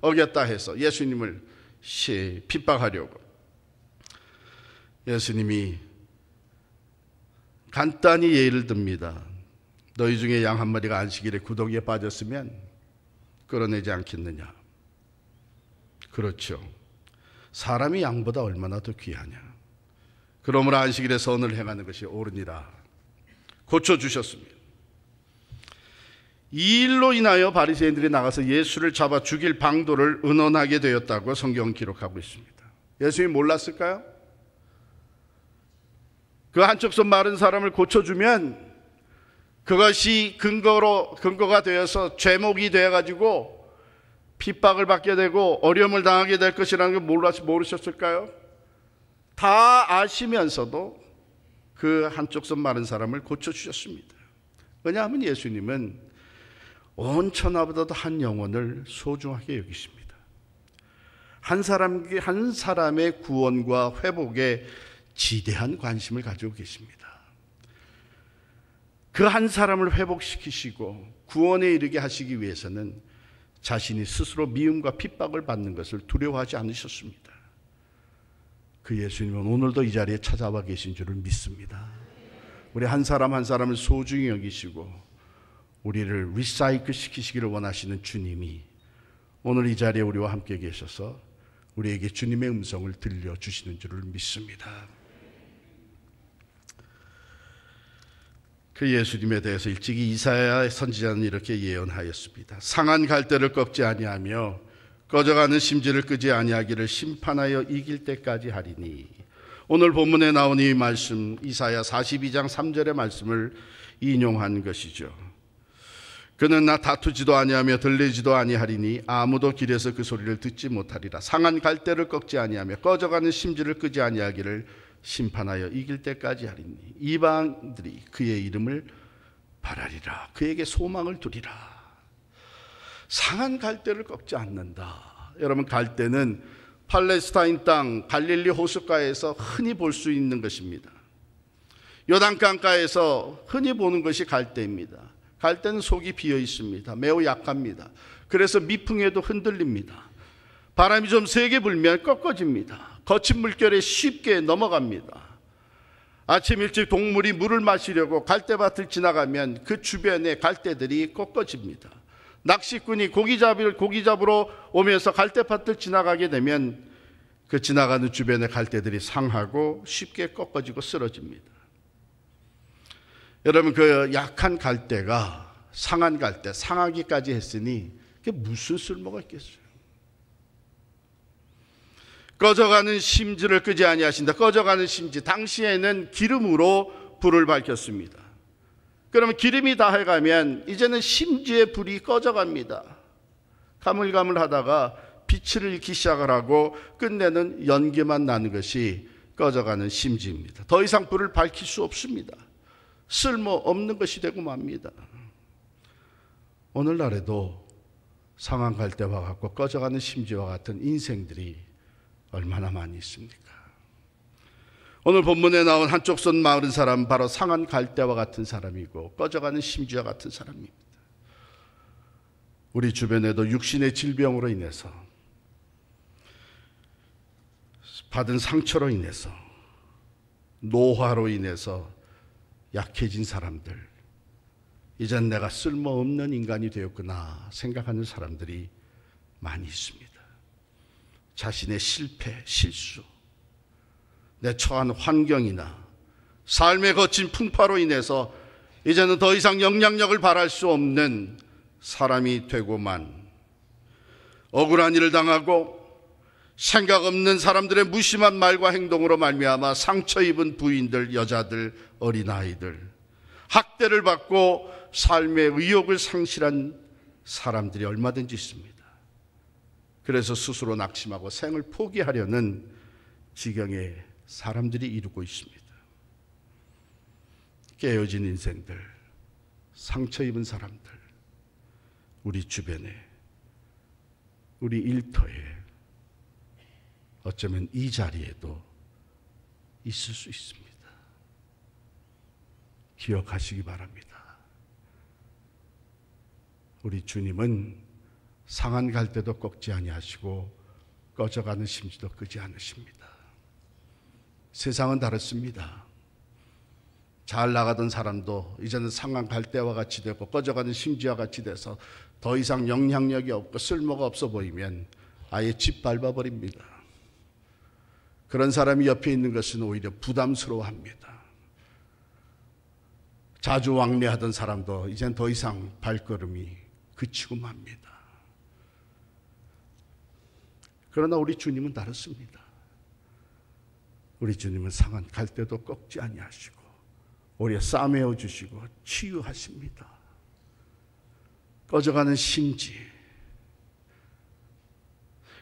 어겼다 해서 예수님을 핍박하려고 예수님이 간단히 예를 듭니다. 너희 중에 양 한 마리가 안식일에 구덩이에 빠졌으면 끌어내지 않겠느냐? 그렇죠. 사람이 양보다 얼마나 더 귀하냐. 그러므로 안식일에 선을 행하는 것이 옳으니라. 고쳐주셨습니다. 이 일로 인하여 바리새인들이 나가서 예수를 잡아 죽일 방도를 의논하게 되었다고 성경 기록하고 있습니다. 예수님이 몰랐을까요? 그 한쪽 손 마른 사람을 고쳐주면 그것이 근거로 근거가 되어서 죄목이 되어 가지고 핍박을 받게 되고 어려움을 당하게 될 것이라는 걸 모르셨을까요? 다 아시면서도 그 한쪽 손 마른 사람을 고쳐 주셨습니다. 왜냐하면 예수님은 온 천하보다도 한 영혼을 소중하게 여기십니다. 한 사람 한 사람의 구원과 회복에 지대한 관심을 가지고 계십니다. 그 한 사람을 회복시키시고 구원에 이르게 하시기 위해서는 자신이 스스로 미움과 핍박을 받는 것을 두려워하지 않으셨습니다. 그 예수님은 오늘도 이 자리에 찾아와 계신 줄을 믿습니다. 우리 한 사람 한 사람을 소중히 여기시고 우리를 리사이클 시키시기를 원하시는 주님이 오늘 이 자리에 우리와 함께 계셔서 우리에게 주님의 음성을 들려주시는 줄을 믿습니다. 그 예수님에 대해서 일찍이 이사야 선지자는 이렇게 예언하였습니다. 상한 갈대를 꺾지 아니하며 꺼져가는 심지를 끄지 아니하기를 심판하여 이길 때까지 하리니 오늘 본문에 나온 이 말씀 이사야 42장 3절의 말씀을 인용한 것이죠. 그는 나 다투지도 아니하며 들리지도 아니하리니 아무도 길에서 그 소리를 듣지 못하리라. 상한 갈대를 꺾지 아니하며 꺼져가는 심지를 끄지 아니하기를 심판하여 이길 때까지 하리니 이방들이 그의 이름을 바라리라. 그에게 소망을 두리라. 상한 갈대를 꺾지 않는다. 여러분 갈대는 팔레스타인 땅 갈릴리 호숫가에서 흔히 볼 수 있는 것입니다. 요단강가에서 흔히 보는 것이 갈대입니다. 갈대는 속이 비어 있습니다. 매우 약합니다. 그래서 미풍에도 흔들립니다. 바람이 좀 세게 불면 꺾어집니다 거친 물결에 쉽게 넘어갑니다. 아침 일찍 동물이 물을 마시려고 갈대밭을 지나가면 그 주변에 갈대들이 꺾어집니다. 낚시꾼이 고기 잡을 고기 잡으러 오면서 갈대밭을 지나가게 되면 그 지나가는 주변의 갈대들이 상하고 쉽게 꺾어지고 쓰러집니다. 여러분 그 약한 갈대가 상한 갈대, 상하기까지 했으니 그게 무슨 쓸모가 있겠어요? 꺼져가는 심지를 끄지 아니하신다. 꺼져가는 심지. 당시에는 기름으로 불을 밝혔습니다. 그러면 기름이 다 해가면 이제는 심지의 불이 꺼져갑니다. 가물가물하다가 빛을 잃기 시작을 하고 끝내는 연기만 나는 것이 꺼져가는 심지입니다. 더 이상 불을 밝힐 수 없습니다. 쓸모 없는 것이 되고 맙니다. 오늘날에도 상한 갈대와 같고 꺼져가는 심지와 같은 인생들이 얼마나 많이 있습니까? 오늘 본문에 나온 한쪽 손 마을은 사람 바로 상한 갈대와 같은 사람이고 꺼져가는 심지와 같은 사람입니다. 우리 주변에도 육신의 질병으로 인해서 받은 상처로 인해서 노화로 인해서 약해진 사람들 이젠 내가 쓸모없는 인간이 되었구나 생각하는 사람들이 많이 있습니다. 자신의 실패, 실수, 내 처한 환경이나 삶의 거친 풍파로 인해서 이제는 더 이상 영향력을 발할 수 없는 사람이 되고만 억울한 일을 당하고 생각 없는 사람들의 무심한 말과 행동으로 말미암아 상처 입은 부인들, 여자들, 어린아이들, 학대를 받고 삶의 의욕을 상실한 사람들이 얼마든지 있습니다. 그래서 스스로 낙심하고 생을 포기하려는 지경에 사람들이 이루고 있습니다. 깨어진 인생들, 상처 입은 사람들, 우리 주변에, 우리 일터에, 어쩌면 이 자리에도 있을 수 있습니다. 기억하시기 바랍니다. 우리 주님은 상한 갈 때도 꺾지 아니하시고 꺼져가는 심지도 끄지 않으십니다. 세상은 다릅니다. 잘 나가던 사람도 이제는 상한 갈대와 같이 되고 꺼져가는 심지와 같이 돼서 더 이상 영향력이 없고 쓸모가 없어 보이면 아예 짓밟아 버립니다. 그런 사람이 옆에 있는 것은 오히려 부담스러워합니다. 자주 왕래하던 사람도 이젠 더 이상 발걸음이 그치고 맙니다. 그러나 우리 주님은 다릅니다. 우리 주님은 상한 갈대도 꺾지 아니하시고 오히려 싸매어 주시고 치유하십니다. 꺼져가는 심지.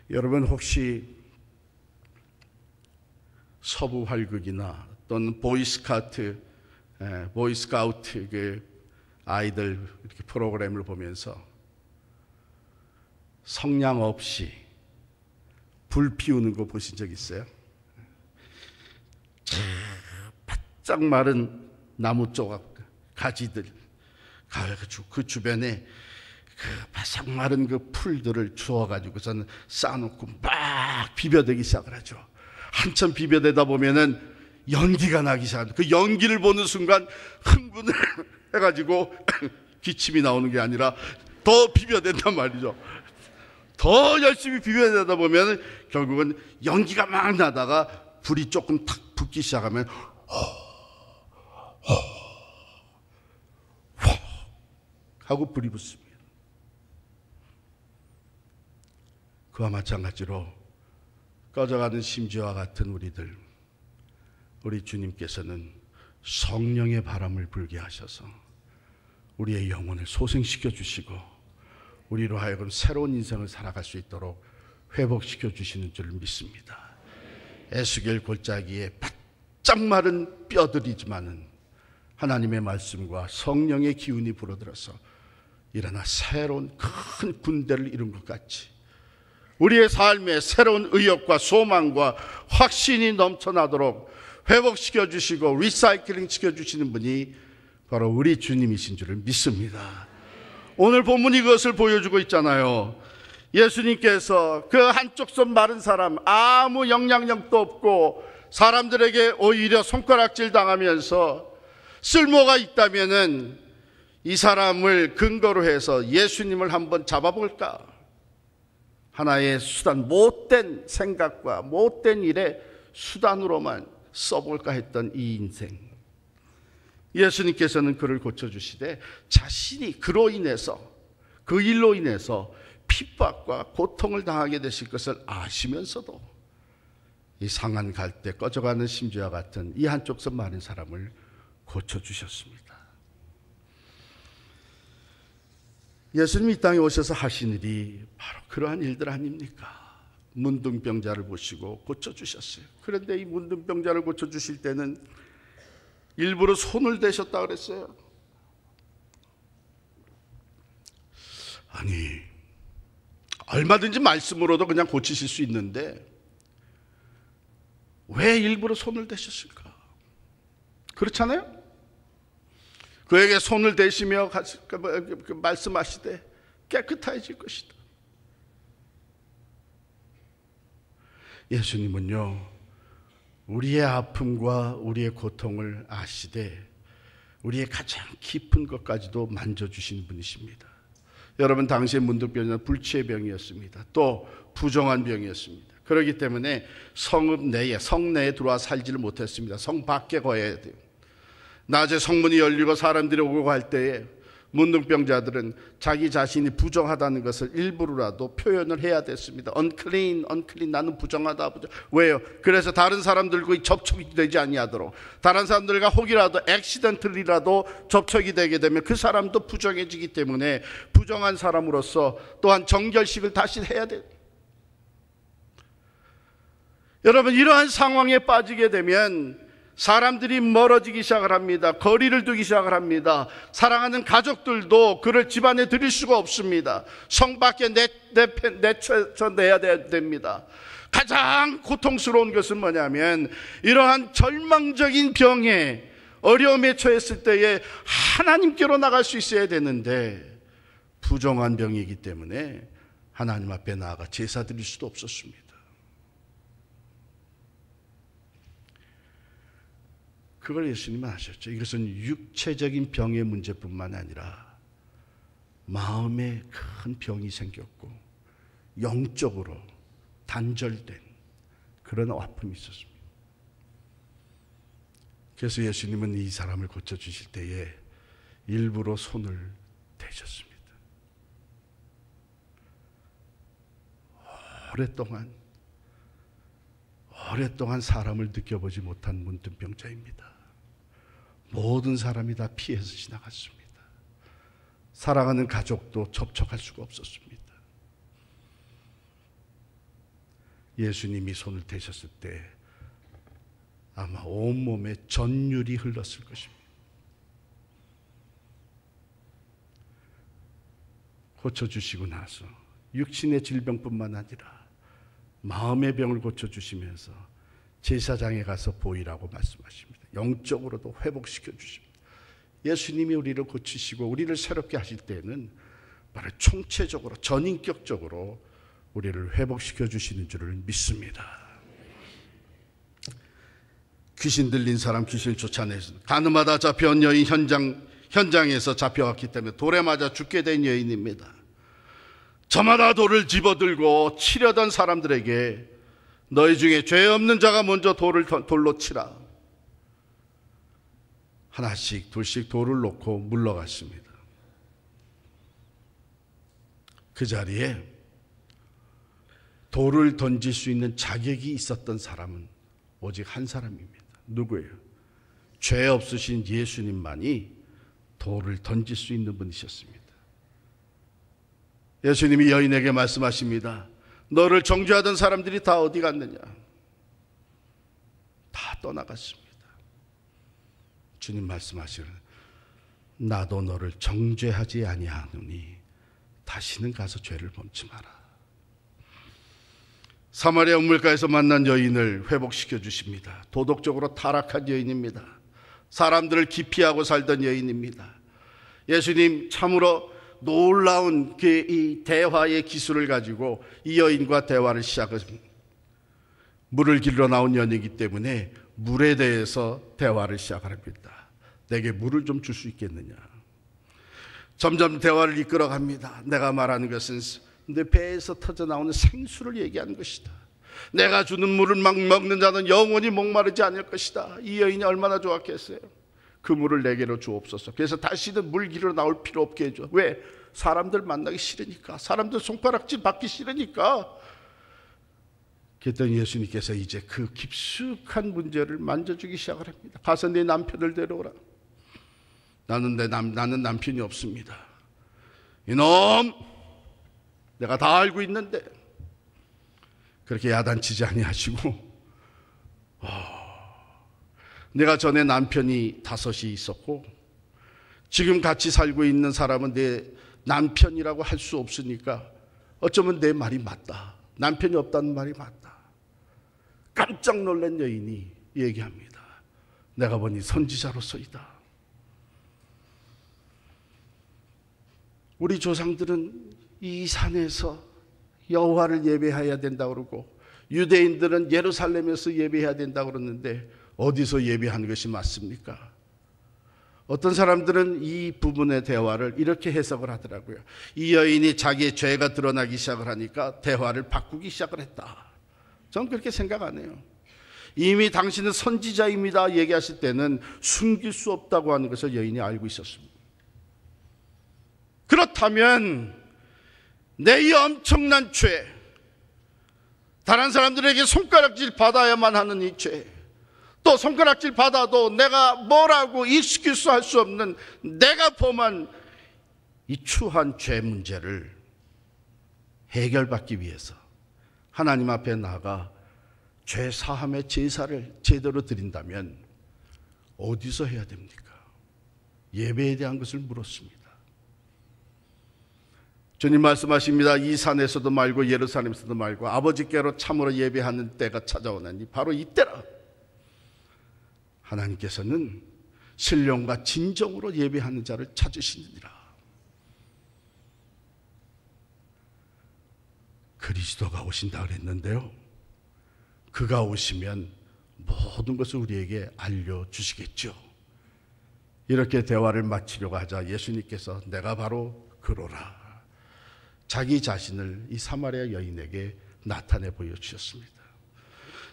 여러분 혹시 서부 활극이나 또는 보이스카우트 보이스카우트 그 아이들 이렇게 프로그램을 보면서 성냥 없이 불 피우는 거 보신 적 있어요? 바짝 마른 나무 조각 가지들 가가지고 그 주변에 그 바싹 마른 그 풀들을 주워가지고서는 쌓아놓고 막 비벼대기 시작을 하죠. 한참 비벼대다 보면은 연기가 나기 시작합니다. 그 연기를 보는 순간 흥분을 *laughs* 해가지고 *clears throat* 기침이 나오는 게 아니라 더 비벼댄단 말이죠. 더 열심히 비벼내다 보면 결국은 연기가 막 나다가 불이 조금 탁 붙기 시작하면 하고 불이 붙습니다. 그와 마찬가지로 꺼져가는 심지와 같은 우리들, 우리 주님께서는 성령의 바람을 불게 하셔서 우리의 영혼을 소생시켜 주시고 우리로 하여금 새로운 인생을 살아갈 수 있도록 회복시켜 주시는 줄 믿습니다. 에스겔 골짜기에 바짝 마른 뼈들이지만은 하나님의 말씀과 성령의 기운이 불어들어서 일어나 새로운 큰 군대를 이룬 것 같이 우리의 삶에 새로운 의욕과 소망과 확신이 넘쳐나도록 회복시켜 주시고 리사이클링 시켜 주시는 분이 바로 우리 주님이신 줄을 믿습니다. 오늘 본문이 그것을 보여주고 있잖아요. 예수님께서 그 한쪽 손 마른 사람 아무 영향력도 없고 사람들에게 오히려 손가락질 당하면서 쓸모가 있다면은 이 사람을 근거로 해서 예수님을 한번 잡아볼까? 하나의 수단, 못된 생각과 못된 일의 수단으로만 써볼까 했던 이 인생. 예수님께서는 그를 고쳐주시되 자신이 그로 인해서 그 일로 인해서 핍박과 고통을 당하게 되실 것을 아시면서도 이 상한 갈때 꺼져가는 심지와 같은 이 한쪽 손 마른 사람을 고쳐주셨습니다. 예수님이 이 땅에 오셔서 하신 일이 바로 그러한 일들 아닙니까? 문둥병자를 보시고 고쳐주셨어요. 그런데 이 문둥병자를 고쳐주실 때는 일부러 손을 대셨다 그랬어요. 아니, 얼마든지 말씀으로도 그냥 고치실 수 있는데 왜 일부러 손을 대셨을까? 그렇잖아요? 그에게 손을 대시며 그, 그, 그 말씀하시되 깨끗해질 것이다. 예수님은요, 우리의 아픔과 우리의 고통을 아시되 우리의 가장 깊은 것까지도 만져주시는 분이십니다. 여러분 당시의 문득병은 불치의 병이었습니다. 또 부정한 병이었습니다. 그렇기 때문에 성읍 내에 성 내에 들어와 살지를 못했습니다. 성 밖에 거해야 돼요. 낮에 성문이 열리고 사람들이 오고 갈 때에 문둥병자들은 자기 자신이 부정하다는 것을 일부러라도 표현을 해야 됐습니다. unclean, unclean, 나는 부정하다. 부정. 왜요? 그래서 다른 사람들과 접촉이 되지 아니하도록 다른 사람들과 혹이라도 액시던틀이라도 접촉이 되게 되면 그 사람도 부정해지기 때문에 부정한 사람으로서 또한 정결식을 다시 해야 돼요. 여러분 이러한 상황에 빠지게 되면 사람들이 멀어지기 시작을 합니다. 거리를 두기 시작을 합니다. 사랑하는 가족들도 그를 집안에 들일 수가 없습니다. 성 밖에 내, 내, 내쳐 내야 됩니다. 가장 고통스러운 것은 뭐냐면 이러한 절망적인 병에 어려움에 처했을 때에 하나님께로 나갈 수 있어야 되는데 부정한 병이기 때문에 하나님 앞에 나아가 제사 드릴 수도 없었습니다. 그걸 예수님은 하셨죠. 이것은 육체적인 병의 문제뿐만 아니라 마음에 큰 병이 생겼고 영적으로 단절된 그런 아픔이 있었습니다. 그래서 예수님은 이 사람을 고쳐주실 때에 일부러 손을 대셨습니다. 오랫동안 오랫동안 사람을 느껴보지 못한 문둥병자입니다. 모든 사람이 다 피해서 지나갔습니다. 사랑하는 가족도 접촉할 수가 없었습니다. 예수님이 손을 대셨을 때 아마 온몸에 전율이 흘렀을 것입니다. 고쳐주시고 나서 육신의 질병뿐만 아니라 마음의 병을 고쳐주시면서 제사장에 가서 보이라고 말씀하십니다. 영적으로도 회복시켜 주십니다. 예수님이 우리를 고치시고 우리를 새롭게 하실 때는 바로 총체적으로 전인격적으로 우리를 회복시켜 주시는 줄을 믿습니다. 귀신 들린 사람 귀신 쫓아내서 가늠하다 잡혀온 여인 현장 현장에서 잡혀왔기 때문에 돌에 맞아 죽게 된 여인입니다. 저마다 돌을 집어들고 치려던 사람들에게 너희 중에 죄 없는 자가 먼저 돌을 돌로 치라. 하나씩 둘씩 돌을 놓고 물러갔습니다. 그 자리에 돌을 던질 수 있는 자격이 있었던 사람은 오직 한 사람입니다. 누구예요? 죄 없으신 예수님만이 돌을 던질 수 있는 분이셨습니다. 예수님이 여인에게 말씀하십니다. 너를 정죄하던 사람들이 다 어디 갔느냐? 다 떠나갔습니다. 주님 말씀하시는 나도 너를 정죄하지 아니하노니 다시는 가서 죄를 범치 마라. 사마리아 우물가에서 만난 여인을 회복시켜 주십니다. 도덕적으로 타락한 여인입니다. 사람들을 기피하고 살던 여인입니다. 예수님 참으로 놀라운 그 대화의 기술을 가지고 이 여인과 대화를 시작했습니다. 물을 길러 나온 연이기 때문에 물에 대해서 대화를 시작합니다. 내게 물을 좀 줄 수 있겠느냐? 점점 대화를 이끌어 갑니다. 내가 말하는 것은 내 배에서 터져 나오는 생수를 얘기하는 것이다. 내가 주는 물을 막 먹는 자는 영원히 목마르지 않을 것이다. 이 여인이 얼마나 좋았겠어요. 그 물을 내게로 주옵소서. 그래서 다시는 물 길어 나올 필요 없게 해줘. 왜? 사람들 만나기 싫으니까. 사람들 손가락질 받기 싫으니까. 그랬더니 예수님께서 이제 그 깊숙한 문제를 만져주기 시작을 합니다. 가서 내 남편을 데려오라. 나는 내 남, 나는 남편이 없습니다. 이놈! 내가 다 알고 있는데. 그렇게 야단치지 아니하시고, 어, 내가 전에 남편이 다섯이 있었고, 지금 같이 살고 있는 사람은 내 남편이라고 할 수 없으니까 어쩌면 내 말이 맞다. 남편이 없다는 말이 맞다. 깜짝 놀란 여인이 얘기합니다. 내가 보니 선지자로서이다. 우리 조상들은 이 산에서 여호와를 예배해야 된다 그러고 유대인들은 예루살렘에서 예배해야 된다 그러는데 어디서 예배하는 것이 맞습니까? 어떤 사람들은 이 부분의 대화를 이렇게 해석을 하더라고요. 이 여인이 자기의 죄가 드러나기 시작을 하니까 대화를 바꾸기 시작을 했다. 전 그렇게 생각 안 해요. 이미 당신은 선지자입니다 얘기하실 때는 숨길 수 없다고 하는 것을 여인이 알고 있었습니다. 그렇다면 내 이 엄청난 죄, 다른 사람들에게 손가락질 받아야만 하는 이 죄, 또 손가락질 받아도 내가 뭐라고 excuse 할 수 없는 내가 범한 이 추한 죄 문제를 해결받기 위해서 하나님 앞에 나가 죄 사함의 제사를 제대로 드린다면 어디서 해야 됩니까? 예배에 대한 것을 물었습니다. 주님 말씀하십니다. 이 산에서도 말고 예루살렘에서도 말고 아버지께로 참으로 예배하는 때가 찾아오나니 바로 이때라. 하나님께서는 신령과 진정으로 예배하는 자를 찾으시느니라. 그리스도가 오신다 그랬는데요. 그가 오시면 모든 것을 우리에게 알려주시겠죠. 이렇게 대화를 마치려고 하자 예수님께서 내가 바로 그로라. 자기 자신을 이 사마리아 여인에게 나타내 보여주셨습니다.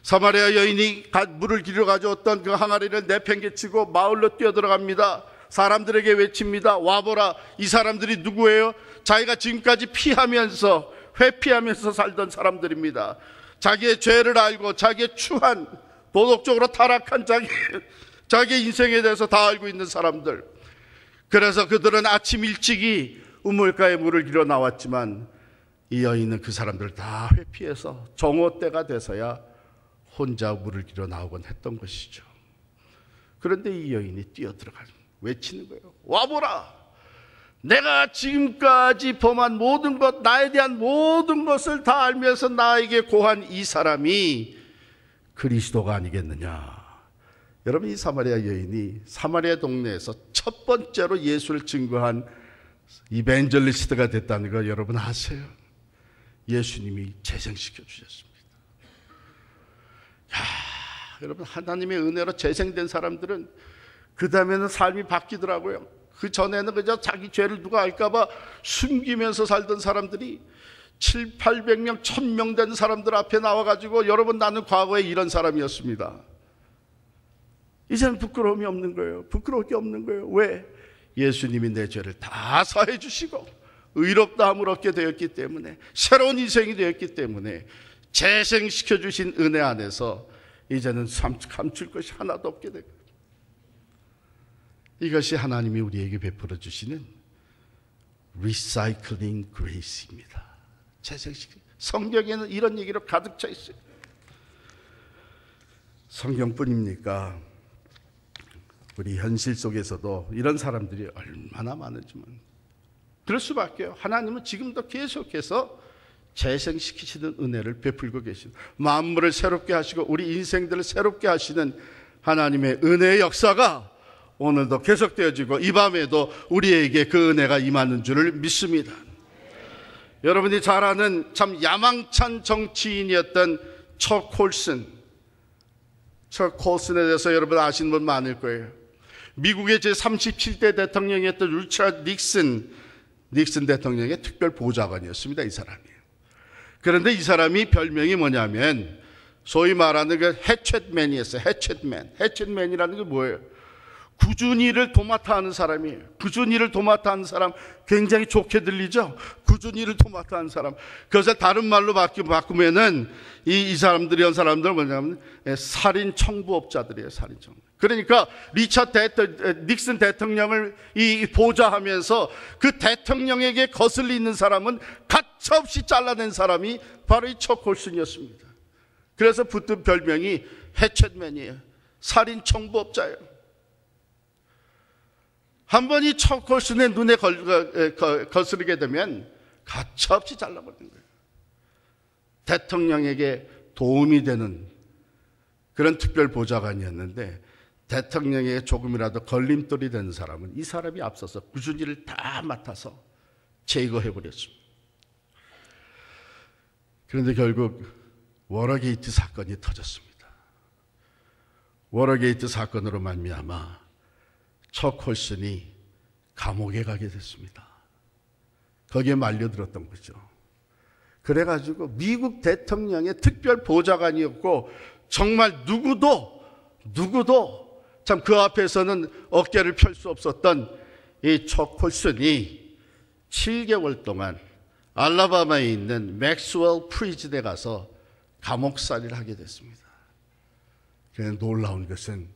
사마리아 여인이 물을 길러 가져왔던 그 항아리를 내팽개치고 마을로 뛰어들어갑니다. 사람들에게 외칩니다. 와보라. 이 사람들이 누구예요? 자기가 지금까지 피하면서 회피하면서 살던 사람들입니다. 자기의 죄를 알고 자기의 추한 도덕적으로 타락한 자기 *laughs* 자기 인생에 대해서 다 알고 있는 사람들. 그래서 그들은 아침 일찍이 우물가에 물을 길어 나왔지만 이 여인은 그 사람들을 다 회피해서 정오 때가 돼서야 혼자 물을 길어 나오곤 했던 것이죠. 그런데 이 여인이 뛰어들어가 외치는 거예요. 와보라! 내가 지금까지 범한 모든 것, 나에 대한 모든 것을 다 알면서 나에게 고한 이 사람이 그리스도가 아니겠느냐. 여러분, 이 사마리아 여인이 사마리아 동네에서 첫 번째로 예수를 증거한 이벤젤리스트가 됐다는 거 여러분 아세요? 예수님이 재생시켜 주셨습니다. 야, 여러분 하나님의 은혜로 재생된 사람들은 그 다음에는 삶이 바뀌더라고요. 그 전에는 그저 자기 죄를 누가 알까봐 숨기면서 살던 사람들이 7, 800명, 1000명 된 사람들 앞에 나와가지고 여러분 나는 과거에 이런 사람이었습니다. 이제는 부끄러움이 없는 거예요. 부끄러울 게 없는 거예요. 왜? 예수님이 내 죄를 다 사해 주시고 의롭다함을 얻게 되었기 때문에 새로운 인생이 되었기 때문에 재생시켜 주신 은혜 안에서 이제는 감출 것이 하나도 없게 되고 이것이 하나님이 우리에게 베풀어 주시는 recycling grace입니다. 재생시키 성경에는 이런 얘기로 가득 차 있어요. 성경뿐입니까? 우리 현실 속에서도 이런 사람들이 얼마나 많은지만 그럴 수밖에요. 하나님은 지금도 계속해서 재생시키시는 은혜를 베풀고 계신 만물을 새롭게 하시고 우리 인생들을 새롭게 하시는 하나님의 은혜의 역사가 오늘도 계속되어지고 이 밤에도 우리에게 그 은혜가 임하는 줄을 믿습니다. 여러분이 잘 아는 참 야망찬 정치인이었던 처 콜슨. 처 콜슨에 대해서 여러분 아시는 분 많을 거예요. 미국의 제37대 대통령이었던 루차드 닉슨, 닉슨 대통령의 특별 보좌관이었습니다. 이 사람이. 그런데 이 사람이 별명이 뭐냐면 소위 말하는 그 해쳇맨이었어요. 해쳇맨. 해쳇맨이라는 게 뭐예요? 꾸준히를 도맡아 하는 사람이에요. 꾸준히를 도맡아 하는 사람 굉장히 좋게 들리죠? 꾸준히를 도맡아 하는 사람. 그것을 다른 말로 바꾸, 바꾸면은 이, 이 사람들이 한 사람들은 뭐냐면 예, 살인 청부업자들이에요. 살인 청부. 그러니까 리처 대터, 닉슨 대통령을 이 보좌하면서 그 대통령에게 거슬리 있는 사람은 가차없이 잘라낸 사람이 바로 이 초콜슨이었습니다. 그래서 붙은 별명이 해쳇맨이에요. 살인 청부업자예요. 한 번 이 초콜슨의 눈에 걸, 걸, 거스르게 되면 가차없이 잘라버리는 거예요. 대통령에게 도움이 되는 그런 특별 보좌관이었는데 대통령에게 조금이라도 걸림돌이 되는 사람은 이 사람이 앞서서 궂은일을 다 맡아서 제거해 버렸습니다. 그런데 결국 Watergate 사건이 터졌습니다. Watergate 사건으로 말미암아 척홀슨이 감옥에 가게 됐습니다. 거기에 말려들었던 거죠. 그래가지고 미국 대통령의 특별 보좌관이었고 정말 누구도 누구도 참 그 앞에서는 어깨를 펼 수 없었던 이 척홀슨이 7개월 동안 알라바마에 있는 맥스웰 프리즈에 가서 감옥살이를 하게 됐습니다. 그런데 놀라운 것은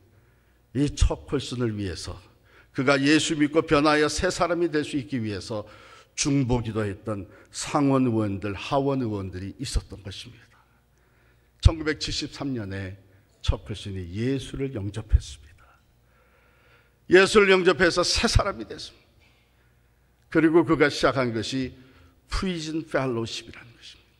이 척 콜슨을 위해서 그가 예수 믿고 변하여 새 사람이 될 수 있기 위해서 중보기도 했던 상원 의원들, 하원 의원들이 있었던 것입니다. 1973년에 척 콜슨이 예수를 영접했습니다. 예수를 영접해서 새 사람이 됐습니다. 그리고 그가 시작한 것이 Prison Fellowship이라는 것입니다.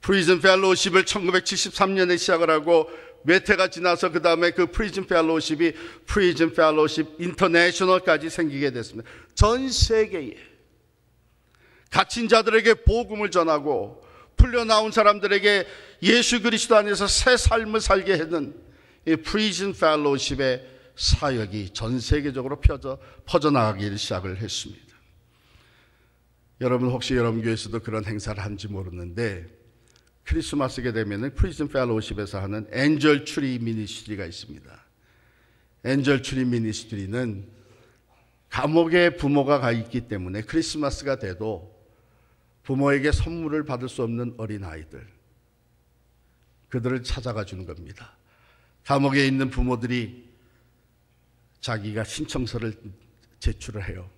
Prison Fellowship을 1973년에 시작을 하고 몇 해가 지나서 그 다음에 그 Prison Fellowship이 Prison Fellowship International까지 생기게 됐습니다. 전 세계에 갇힌 자들에게 복음을 전하고 풀려 나온 사람들에게 예수 그리스도 안에서 새 삶을 살게 하는 이 Prison Fellowship의 사역이 전 세계적으로 펴져 퍼져나가기를 시작을 했습니다. 여러분 혹시 여러분 교회에서도 그런 행사를 한지 모르는데 크리스마스가 되면은 Prison Fellowship에서 하는 Angel Tree Ministry가 있습니다. Angel Tree Ministry는 감옥에 부모가 가 있기 때문에 크리스마스가 돼도 부모에게 선물을 받을 수 없는 어린 아이들 그들을 찾아가 주는 겁니다. 감옥에 있는 부모들이 자기가 신청서를 제출을 해요.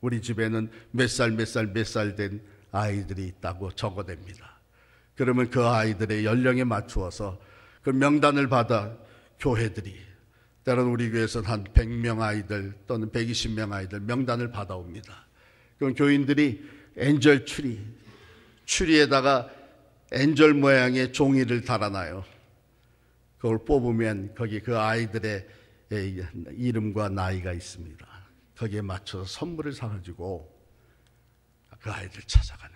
우리 집에는 몇 살, 몇 살, 몇 살 된 아이들이 있다고 적어댑니다. 그러면 그 아이들의 연령에 맞추어서 그 명단을 받아 교회들이 때로는 우리 교회에서는 한 100명 아이들 또는 120명 아이들 명단을 받아옵니다. 그럼 교인들이 엔젤 추리, 추리에다가 엔젤 모양의 종이를 달아놔요. 그걸 뽑으면 거기 그 아이들의 이름과 나이가 있습니다. 거기에 맞춰서 선물을 사가지고 그 아이들 찾아가는.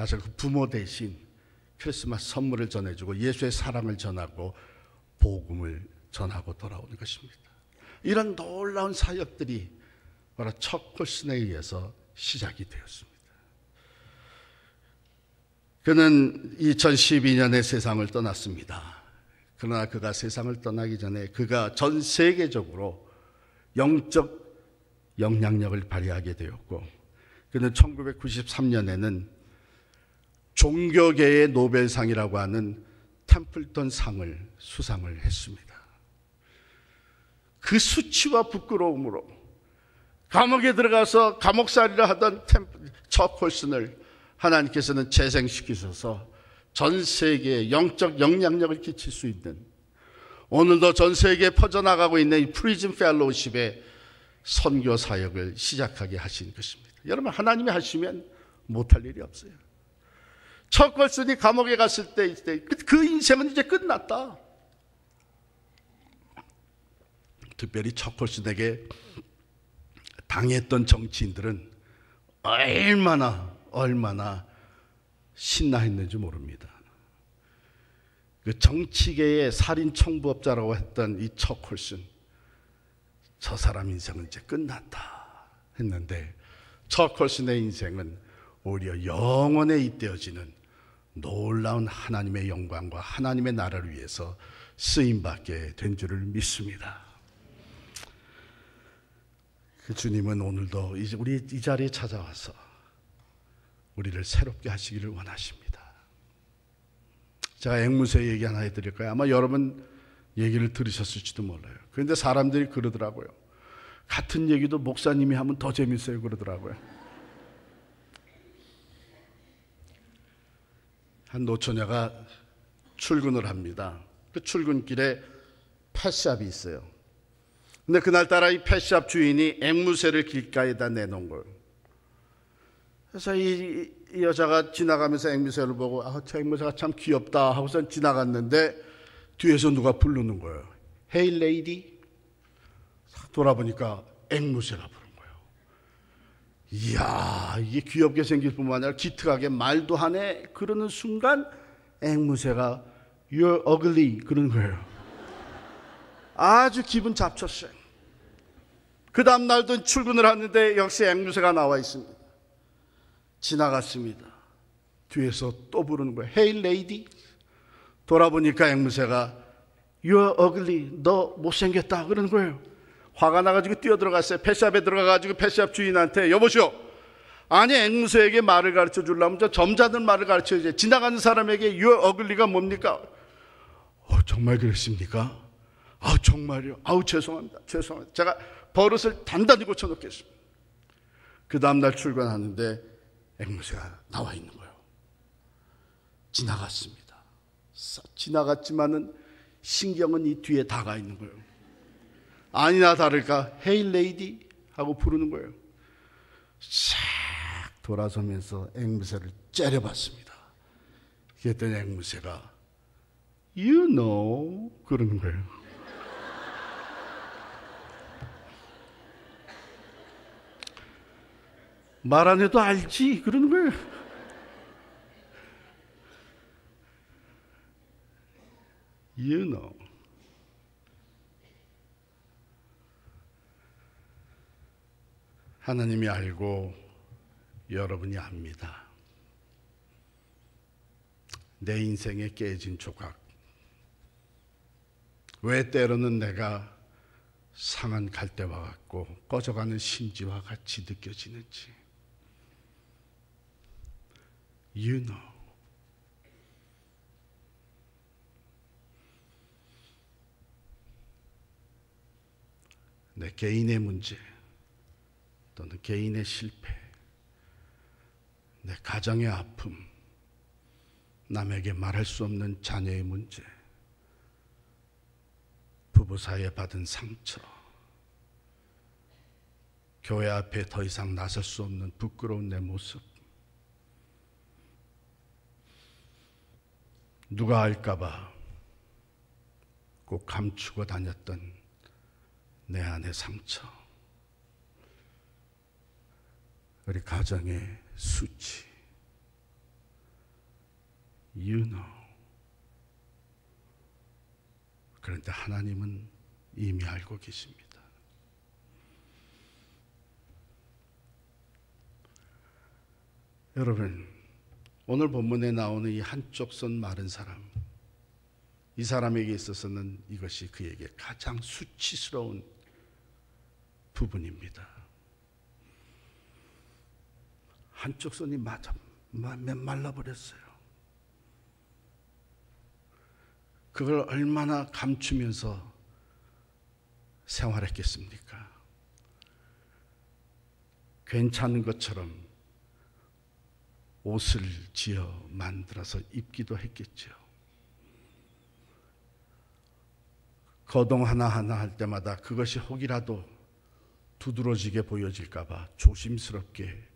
가서 그 부모 대신 크리스마스 선물을 전해주고 예수의 사랑을 전하고 복음을 전하고 돌아오는 것입니다. 이런 놀라운 사역들이 바로 첫 콜슨에 의해서 시작이 되었습니다. 그는 2012년에 세상을 떠났습니다. 그러나 그가 세상을 떠나기 전에 그가 전 세계적으로 영적 영향력을 발휘하게 되었고 그는 1993년에는 종교계의 노벨상이라고 하는 템플턴 상을 수상을 했습니다. 그 수치와 부끄러움으로 감옥에 들어가서 감옥살이를 하던 척홀슨을 하나님께서는 재생시키셔서 전 세계에 영적 영향력을 끼칠 수 있는 오늘도 전 세계에 퍼져나가고 있는 이 Prison Fellowship의 선교 사역을 시작하게 하신 것입니다. 여러분 하나님이 하시면 못할 일이 없어요. 척 콜슨이 감옥에 갔을 때 그, 그 인생은 이제 끝났다. 특별히 척 콜슨에게 당했던 정치인들은 얼마나 얼마나 신나했는지 모릅니다. 그 정치계의 살인 청부업자라고 했던 이 척홀슨 저 사람 인생은 이제 끝났다 했는데 척홀슨의 인생은 오히려 영원에 잇대어지는 놀라운 하나님의 영광과 하나님의 나라를 위해서 쓰임 받게 된 줄을 믿습니다. 그 주님은 오늘도 우리 이 자리에 찾아와서 우리를 새롭게 하시기를 원하십니다. 제가 앵무새 얘기 하나 해드릴까요? 아마 여러분 얘기를 들으셨을지도 몰라요. 그런데 사람들이 그러더라고요. 같은 얘기도 목사님이 하면 더 재밌어요 그러더라고요. 한 노처녀가 출근을 합니다. 그 출근길에 펫샵이 있어요. 근데 그날따라 이 펫샵 주인이 앵무새를 길가에다 내놓은 거예요. 그래서 이, 이 여자가 지나가면서 앵무새를 보고 아, 저 앵무새가 참 귀엽다 하고선 지나갔는데 뒤에서 누가 부르는 거예요. 헤이 레이디. 돌아보니까 앵무새가 거예요. 이야, 이게 귀엽게 생길 뿐만 아니라 기특하게 말도 하네. 그러는 순간 앵무새가 You're ugly 그러는 거예요. 아주 기분 잡쳤어요. 그 다음 날도 출근을 하는데 역시 앵무새가 나와 있습니다. 지나갔습니다. 뒤에서 또 부르는 거예요. Hey lady. 돌아보니까 앵무새가 You're ugly. 너 못생겼다. 그러는 거예요. 화가 나가지고 뛰어들어갔어요. 펫샵에 들어가가지고 펫샵 주인한테 여보시오. 아니 앵무새에게 말을 가르쳐 주려면 저 점잖은 말을 가르쳐야지. 지나가는 사람에게 You're ugly가 뭡니까? 어, 정말 그랬습니까? 아 정말요? 아우 죄송합니다. 죄송합니다. 제가 버릇을 단단히 고쳐놓겠습니다. 그 다음날 출근하는데 앵무새가 나와 있는 거예요. 지나갔습니다. 지나갔지만은 신경은 이 뒤에 다가 있는 거예요. 아니나 다를까, 헤이 레이디 하고 부르는 거예요. 싹 돌아서면서 앵무새를 째려봤습니다. 그랬더니 앵무새가 You know 그러는 거예요. *laughs* 말 안 해도 알지 그러는 거예요. You know. 하나님이 알고 여러분이 압니다. 내 인생에 깨진 조각. 왜 때로는 내가 상한 갈대와 같고 꺼져가는 심지와 같이 느껴지는지. You know. 내 개인의 문제 또는 개인의 실패, 내 가정의 아픔, 남에게 말할 수 없는 자녀의 문제, 부부 사이에 받은 상처, 교회 앞에 더 이상 나설 수 없는 부끄러운 내 모습, 누가 알까봐 꼭 감추고 다녔던 내 안의 상처, 우리 가정의 수치, you know. 그런데 하나님은 이미 알고 계십니다. 여러분, 오늘 본문에 나오는 이 한쪽 손 마른 사람, 이 사람에게 있어서는 이것이 그에게 가장 수치스러운 부분입니다. 한쪽 손이 맞아, 말라 버렸어요. 그걸 얼마나 감추면서 생활했겠습니까? 괜찮은 것처럼 옷을 지어 만들어서 입기도 했겠죠. 거동 하나하나 할 때마다 그것이 혹이라도 두드러지게 보여질까봐 조심스럽게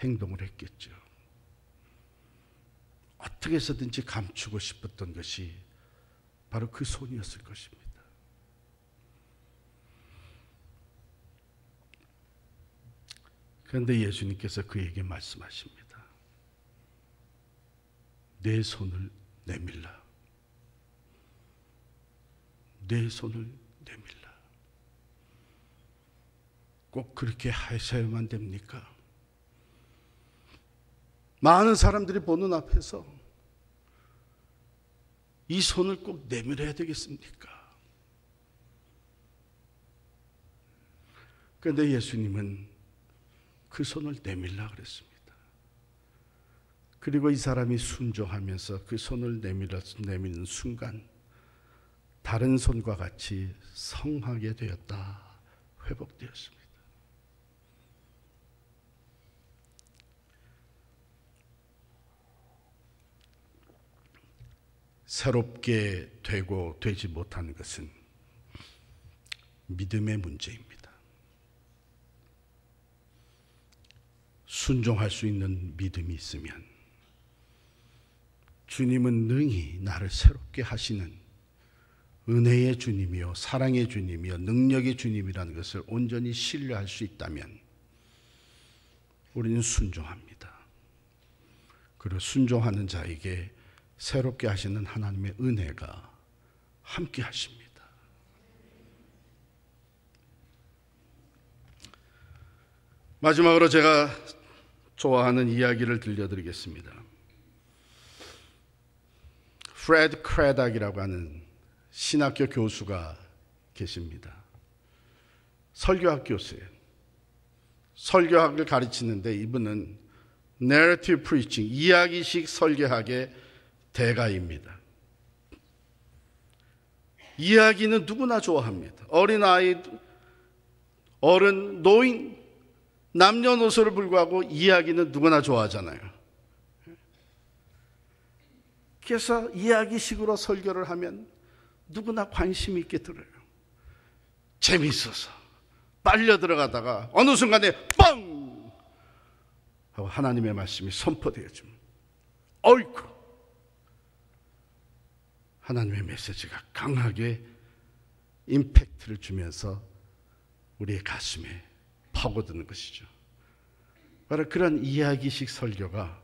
행동을 했겠죠. 어떻게 해서든지 감추고 싶었던 것이 바로 그 손이었을 것입니다. 그런데 예수님께서 그에게 말씀하십니다. 내 손을 내밀라. 내 손을 내밀라. 꼭 그렇게 하셔야만 됩니까? 많은 사람들이 보는 앞에서 이 손을 꼭 내밀어야 되겠습니까? 그런데 예수님은 그 손을 내밀라 그랬습니다. 그리고 이 사람이 순종하면서 그 손을 내밀어 내미는 순간 다른 손과 같이 성하게 되었다. 회복되었습니다. 새롭게 되고 되지 못하는 것은 믿음의 문제입니다. 순종할 수 있는 믿음이 있으면 주님은 능히 나를 새롭게 하시는 은혜의 주님이요, 사랑의 주님이요, 능력의 주님이라는 것을 온전히 신뢰할 수 있다면 우리는 순종합니다. 그리고 순종하는 자에게 새롭게 하시는 하나님의 은혜가 함께 하십니다. 마지막으로 제가 좋아하는 이야기를 들려드리겠습니다. 프레드 크레닥이라고 하는 신학교 교수가 계십니다. 설교학 교수예요. 설교학을 가르치는데 이분은 narrative 이야기식 설교학의 대가입니다. 이야기는 누구나 좋아합니다. 어린아이, 어른, 노인, 남녀노소를 불구하고 이야기는 누구나 좋아하잖아요. 그래서 이야기식으로 설교를 하면 누구나 관심 있게 들어요. 재미있어서 빨려 들어가다가 어느 순간에 뻥! 하고 하나님의 말씀이 선포되어집니다. 어이쿠! 하나님의 메시지가 강하게 임팩트를 주면서 우리의 가슴에 파고드는 것이죠. 바로 그런 이야기식 설교가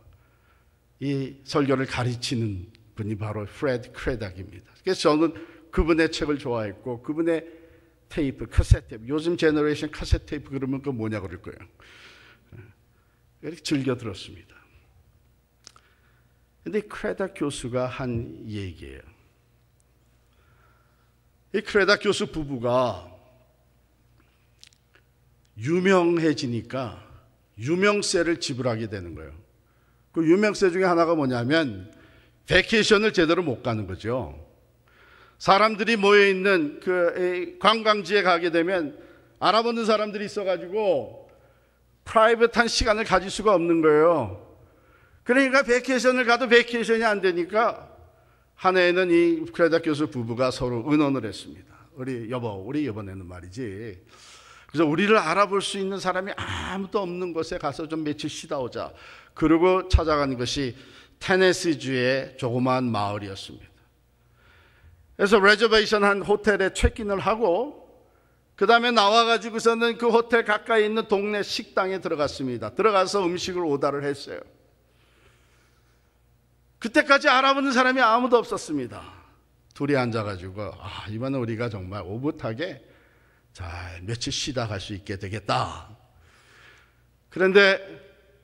이 설교를 가르치는 분이 바로 프레드 크레닥입니다. 그래서 저는 그분의 책을 좋아했고 그분의 테이프, 카세트 테이프, 요즘 generation 카세트 테이프 그러면 그 뭐냐 그럴 거예요. 이렇게 즐겨 들었습니다. 근데 크래독 교수가 한 얘기예요. 이 크래독 교수 부부가 유명해지니까 유명세를 지불하게 되는 거예요. 그 유명세 중에 하나가 뭐냐면 vacation을 제대로 못 가는 거죠. 사람들이 모여 있는 그 관광지에 가게 되면 알아보는 사람들이 있어가지고 private한 시간을 가질 수가 없는 거예요. 그러니까 vacation을 가도 vacation이 안 되니까 한 해에는 이 크래독 교수 부부가 서로 의논을 했습니다. 우리 여보, 우리 이번에는 말이지. 그래서 우리를 알아볼 수 있는 사람이 아무도 없는 곳에 가서 좀 며칠 쉬다 오자. 그러고 찾아간 것이 테네시주의 조그마한 마을이었습니다. 그래서 레저베이션 한 호텔에 체크인을 하고 그 다음에 나와가지고서는 그 호텔 가까이 있는 동네 식당에 들어갔습니다. 들어가서 음식을 오다를 했어요. 그때까지 알아보는 사람이 아무도 없었습니다. 둘이 앉아가지고 아 이번에 우리가 정말 오붓하게 잘 며칠 쉬다 갈 수 있게 되겠다. 그런데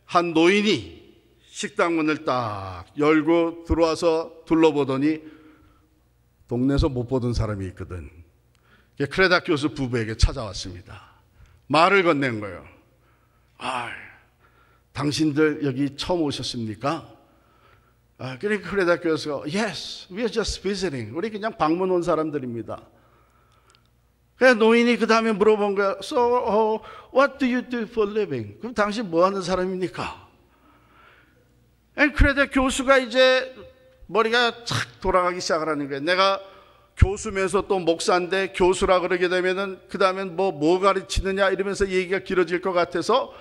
한 노인이 식당 문을 딱 열고 들어와서 둘러보더니 동네에서 못 보던 사람이 있거든. 크레다 교수 부부에게 찾아왔습니다. 말을 건넨 거예요. 아, 당신들 여기 처음 오셨습니까? 아, 그러니까 그러다 교수가 Yes, we are just visiting. 우리 그냥 방문 온 사람들입니다. 그래 노인이 그 다음에 물어본 거야. So, uh, what do you do for living? 그럼 당신 뭐 하는 사람입니까? 그래도 교수가 이제 머리가 착 돌아가기 시작하는 거예요. 내가 교수면서 또 목사인데 교수라 그러게 되면은 그 다음엔 뭐, 뭐 가르치느냐 이러면서 얘기가 길어질 것 같아서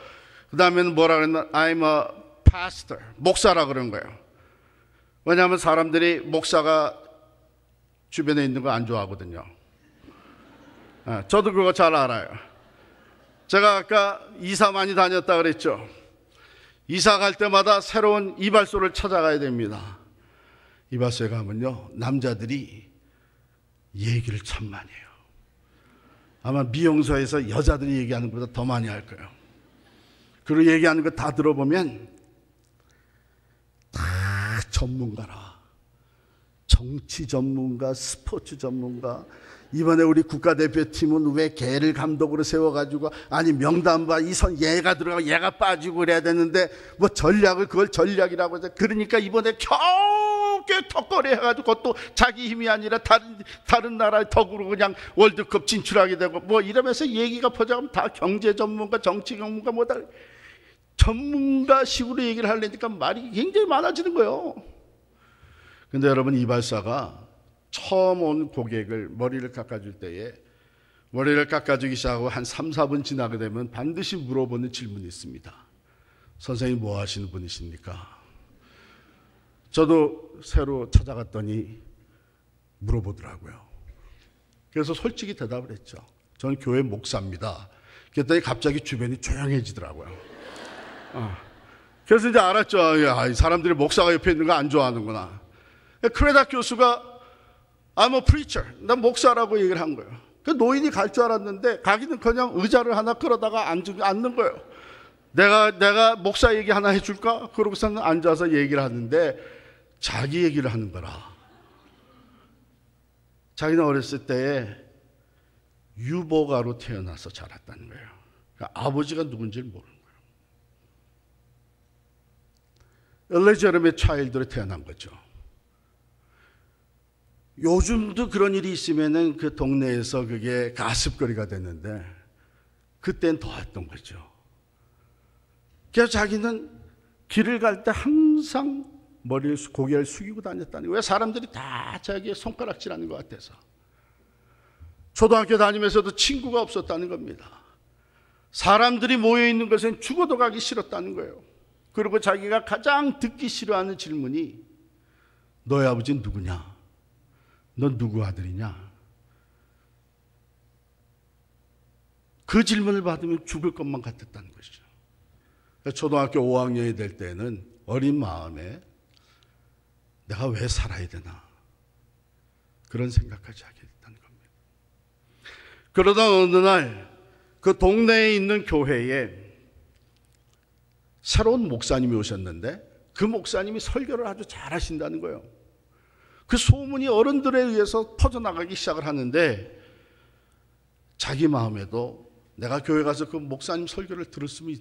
그 다음에는 뭐라 그랬나? I'm a pastor. 목사라 그런 거예요. 왜냐하면 사람들이 목사가 주변에 있는 거 안 좋아하거든요. 아, 저도 그거 잘 알아요. 제가 아까 이사 많이 다녔다 그랬죠. 이사 갈 때마다 새로운 이발소를 찾아가야 됩니다. 이발소에 가면요, 남자들이 얘기를 참 많이 해요. 아마 미용소에서 여자들이 얘기하는 것보다 더 많이 할 거예요. 그리고 얘기하는 거 다 들어보면 전문가라. 정치 전문가, 스포츠 전문가, 이번에 우리 국가대표팀은 왜 걔를 감독으로 세워가지고 아니 명단과 이선 얘가 들어가고 얘가 빠지고 그래야 되는데 뭐 전략을 그걸 전략이라고 해서 그러니까 이번에 겨우 꽤 턱걸이 해가지고 그것도 자기 힘이 아니라 다른 다른 나라의 덕으로 그냥 월드컵 진출하게 되고 뭐 이러면서 얘기가 퍼져가면 다 경제 전문가 정치 전문가 뭐다 전문가식으로 얘기를 하려니까 말이 굉장히 많아지는 거예요. 근데 여러분 이발사가 처음 온 고객을 머리를 깎아줄 때에 머리를 깎아주기 시작하고 한 3, 4분 지나게 되면 반드시 물어보는 질문이 있습니다. 선생님 뭐 하시는 분이십니까? 저도 새로 찾아갔더니 물어보더라고요. 그래서 솔직히 대답을 했죠. 저는 교회 목사입니다. 그랬더니 갑자기 주변이 조용해지더라고요. 어. 그래서 이제 알았죠. 야, 사람들이 목사가 옆에 있는 거 안 좋아하는구나. 크레다 교수가 I'm a preacher. 난 목사라고 얘기를 한 거예요. 그 노인이 갈 줄 알았는데 가기는 그냥 의자를 하나 끌어다가 앉, 앉는 거예요. 내가 내가 목사 얘기 하나 해줄까? 그러고서는 앉아서 얘기를 하는데 자기 얘기를 하는 거라. 자기는 어렸을 때에 유보가로 태어나서 자랐다는 거예요. 그러니까 아버지가 누군지를 모르는 거예요. 엘레제름의 차일드로 태어난 거죠. 요즘도 그런 일이 있으면은 그 동네에서 그게 가습거리가 됐는데 그땐 더 했던 거죠. 그래서 자기는 길을 갈 때 항상 머리를 고개를 숙이고 다녔다니 왜 사람들이 다 자기의 손가락질하는 것 같아서 초등학교 다니면서도 친구가 없었다는 겁니다. 사람들이 모여 있는 것은 죽어도 가기 싫었다는 거예요. 그리고 자기가 가장 듣기 싫어하는 질문이 너희 아버지는 누구냐? 넌 누구 아들이냐? 그 질문을 받으면 죽을 것만 같았다는 것이죠. 초등학교 5학년이 될 때는 어린 마음에 내가 왜 살아야 되나 그런 생각까지 하게 됐다는 겁니다. 그러다 어느 날 그 동네에 있는 교회에 새로운 목사님이 오셨는데 그 목사님이 설교를 아주 잘하신다는 거예요. 그 소문이 어른들에 의해서 퍼져나가기 시작을 하는데 자기 마음에도 내가 교회 가서 그 목사님 설교를 들었으면,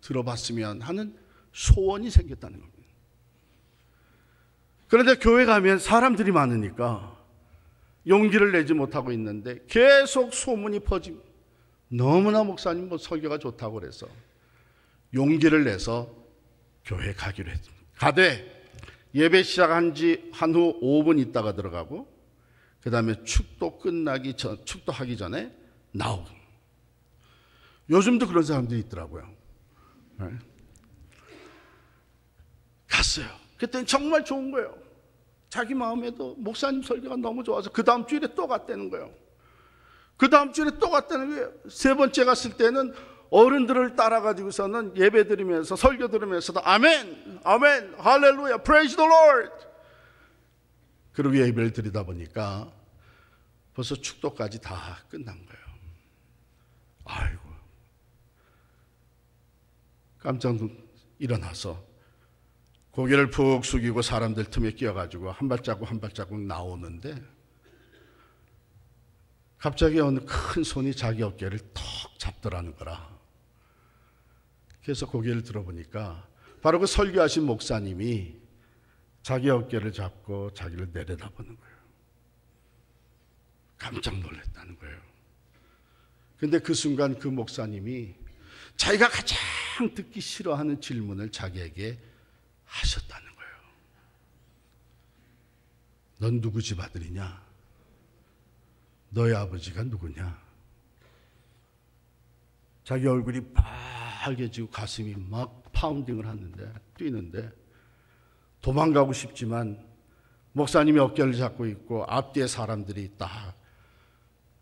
들어봤으면 하는 소원이 생겼다는 겁니다. 그런데 교회 가면 사람들이 많으니까 용기를 내지 못하고 있는데 계속 소문이 퍼지 너무나 목사님 뭐 설교가 좋다고 그래서 용기를 내서 교회 가기로 했습니다. 가되 예배 시작한 지 한 후 5분 있다가 들어가고 그 다음에 축도 끝나기 전, 축도 하기 전에 나오고. 요즘도 그런 사람들이 있더라고요. 네. 갔어요. 그때는 정말 좋은 거예요. 자기 마음에도 목사님 설교가 너무 좋아서 그 다음 주일에 또 갔다는 거예요. 그 다음 주일에 또 갔다는 거예요. 세 번째 갔을 때는 어른들을 따라가지고서는 예배 드리면서 설교 들으면서도 아멘, 아멘, 할렐루야, praise the Lord. 그리고 예배를 드리다 보니까 벌써 축도까지 다 끝난 거예요. 아이고. 깜짝 일어나서 고개를 푹 숙이고 사람들 틈에 끼어가지고 한 발자국 한 발자국 나오는데 갑자기 어느 큰 손이 자기 어깨를 턱 잡더라는 거라. 그래서 고개를 들어보니까 바로 그 설교하신 목사님이 자기 어깨를 잡고 자기를 내려다보는 거예요. 깜짝 놀랐다는 거예요. 근데 그 순간 그 목사님이 자기가 가장 듣기 싫어하는 질문을 자기에게 하셨다는 거예요. 넌 누구 집 아들이냐? 너희 아버지가 누구냐? 자기 얼굴이 빨개지고 가슴이 막 파운딩을 하는데 뛰는데 도망가고 싶지만 목사님이 어깨를 잡고 있고 앞뒤에 사람들이 딱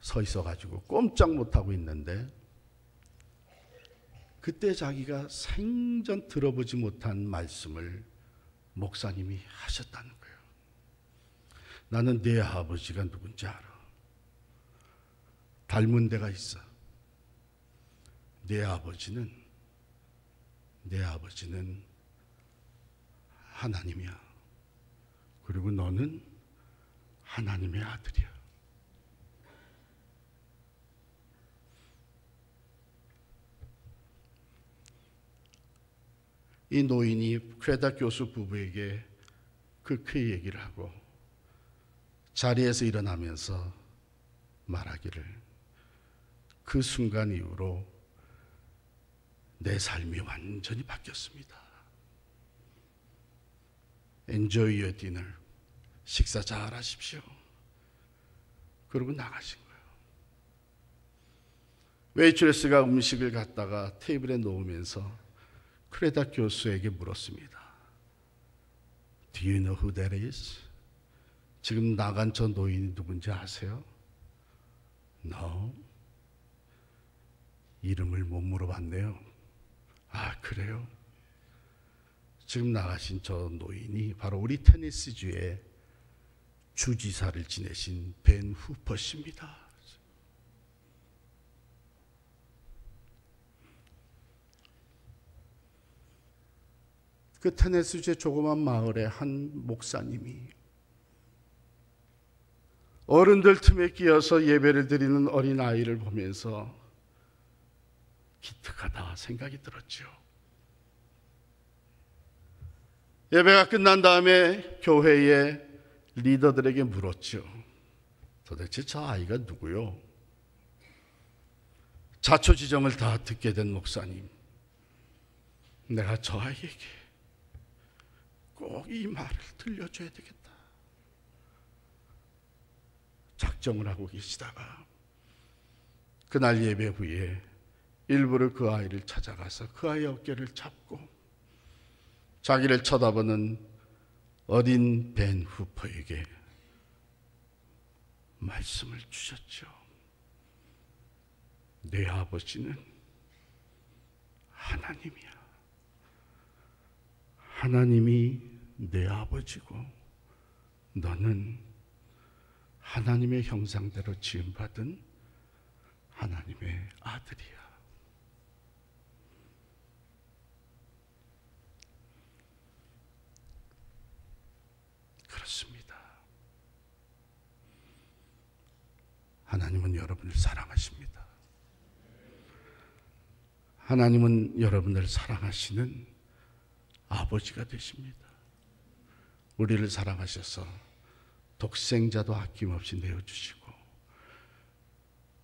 서 있어 가지고 꼼짝 못 하고 있는데 그때 자기가 생전 들어보지 못한 말씀을 목사님이 하셨다는 거예요. 나는 내 아버지가 누군지 알아. 닮은 데가 있어. 내 아버지는 내 아버지는 하나님이야. 그리고 너는 하나님의 아들이야. 이 노인이 쾌다 교수 부부에게 그쾌히 얘기를 하고 자리에서 일어나면서 말하기를 그 순간 이후로 내 삶이 완전히 바뀌었습니다. Enjoy your dinner. 식사 잘 하십시오. 그러고 나가신 거예요. 웨이트레스가 음식을 갖다가 테이블에 놓으면서 크레다 교수에게 물었습니다. Do you know who that is? 지금 나간 저 노인이 누군지 아세요? No. 이름을 못 물어봤네요. 아, 그래요? 지금 나가신 저 노인이 바로 우리 테니스주의 주지사를 지내신 벤 후퍼 씨입니다. 그 테네스주의 조그만 마을에 한 목사님이 어른들 틈에 끼어서 예배를 드리는 어린 아이를 보면서 기특하다 생각이 들었죠. 예배가 끝난 다음에 교회의 리더들에게 물었죠. 도대체 저 아이가 누구요? 자초지정을 다 듣게 된 목사님. 내가 저 아이에게 꼭 이 말을 들려줘야 되겠다. 작정을 하고 계시다가 그날 예배 후에 일부러 그 아이를 찾아가서 그 아이 어깨를 잡고 자기를 쳐다보는 어린 벤 후퍼에게 말씀을 주셨죠. 내 아버지는 하나님이야. 하나님이 내 아버지고 너는 하나님의 형상대로 지음받은 하나님의 아들이야. 그렇습니다. 하나님은 여러분을 사랑하십니다. 하나님은 여러분을 사랑하시는 아버지가 되십니다. 우리를 사랑하셔서 독생자도 아낌없이 내어주시고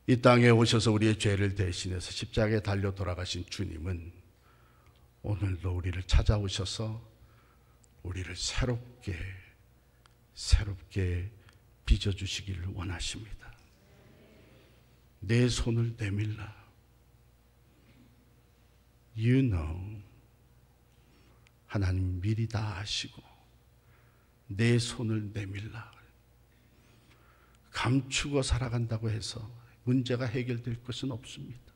이 땅에 오셔서 우리의 죄를 대신해서 십자가에 달려 돌아가신 주님은 오늘도 우리를 찾아오셔서 우리를 새롭게 새롭게 빚어주시기를 원하십니다. 내 손을 내밀라. You know. 하나님 미리 다 아시고 내 손을 내밀라. 감추고 살아간다고 해서 문제가 해결될 것은 없습니다.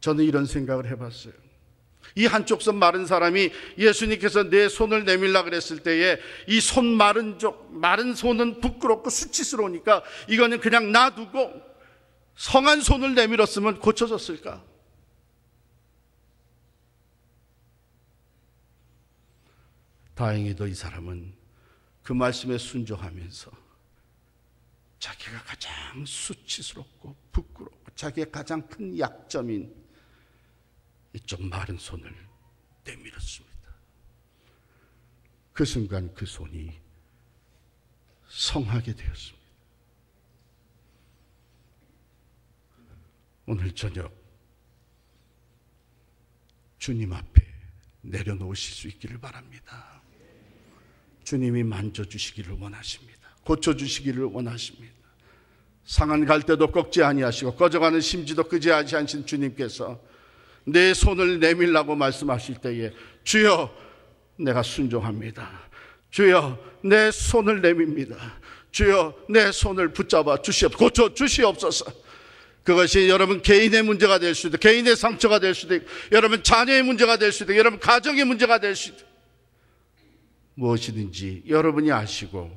저는 이런 생각을 해봤어요. 이 한쪽 손 마른 사람이 예수님께서 내 손을 내밀라 그랬을 때에 이 손 마른 쪽, 마른 손은 부끄럽고 수치스러우니까 이거는 그냥 놔두고 성한 손을 내밀었으면 고쳐졌을까? 다행히도 이 사람은 그 말씀에 순종하면서 자기가 가장 수치스럽고 부끄럽고 자기의 가장 큰 약점인 이쪽 마른 손을 내밀었습니다. 그 순간 그 손이 성하게 되었습니다. 오늘 저녁 주님 앞에 내려놓으실 수 있기를 바랍니다. 주님이 만져주시기를 원하십니다. 고쳐주시기를 원하십니다. 상한 갈 때도 꺾지 아니하시고 꺼져가는 심지도 끄지 아니하신 주님께서 내 손을 내밀라고 말씀하실 때에 주여 내가 순종합니다. 주여 내 손을 내밉니다. 주여 내 손을 붙잡아 주시옵 고쳐 주시옵소서. 그것이 여러분 개인의 문제가 될 수도 개인의 상처가 될 수도 있고 여러분 자녀의 문제가 될 수도 있고 여러분 가정의 문제가 될 수도 있고 무엇이든지 여러분이 아시고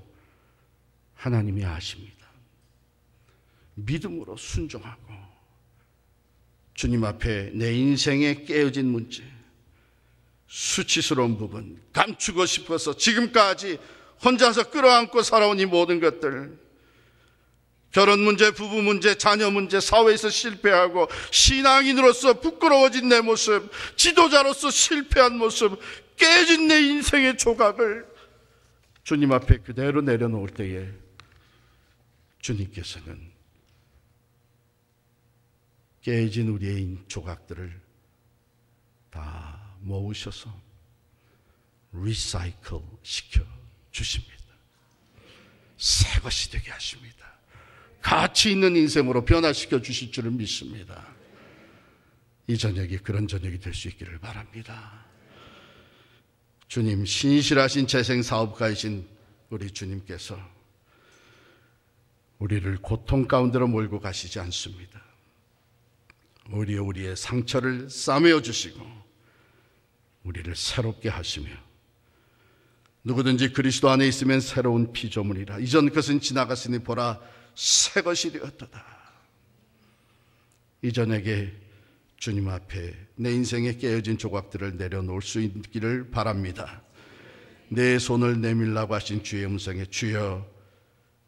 하나님이 아십니다. 믿음으로 순종하고 주님 앞에 내 인생에 깨어진 문제, 수치스러운 부분, 감추고 싶어서 지금까지 혼자서 끌어안고 살아온 이 모든 것들 결혼 문제, 부부 문제, 자녀 문제, 사회에서 실패하고 신앙인으로서 부끄러워진 내 모습, 지도자로서 실패한 모습, 깨진 내 인생의 조각을 주님 앞에 그대로 내려놓을 때에 주님께서는 깨진 우리의 조각들을 다 모으셔서 리사이클 시켜 주십니다. 새 것이 되게 하십니다. 가치 있는 인생으로 변화시켜 주실 줄을 믿습니다. 이 저녁이 그런 저녁이 될 수 있기를 바랍니다. 주님, 신실하신 재생 사업가이신 우리 주님께서 우리를 고통 가운데로 몰고 가시지 않습니다. 우리 우리의 상처를 싸매어 주시고 우리를 새롭게 하시며 누구든지 그리스도 안에 있으면 새로운 피조물이라 이전 것은 지나갔으니 보라 새 것이 되었도다. 이 저녁에 주님 앞에 내 인생에 깨어진 조각들을 내려놓을 수 있기를 바랍니다. 내 손을 내밀라고 하신 주의 음성에 주여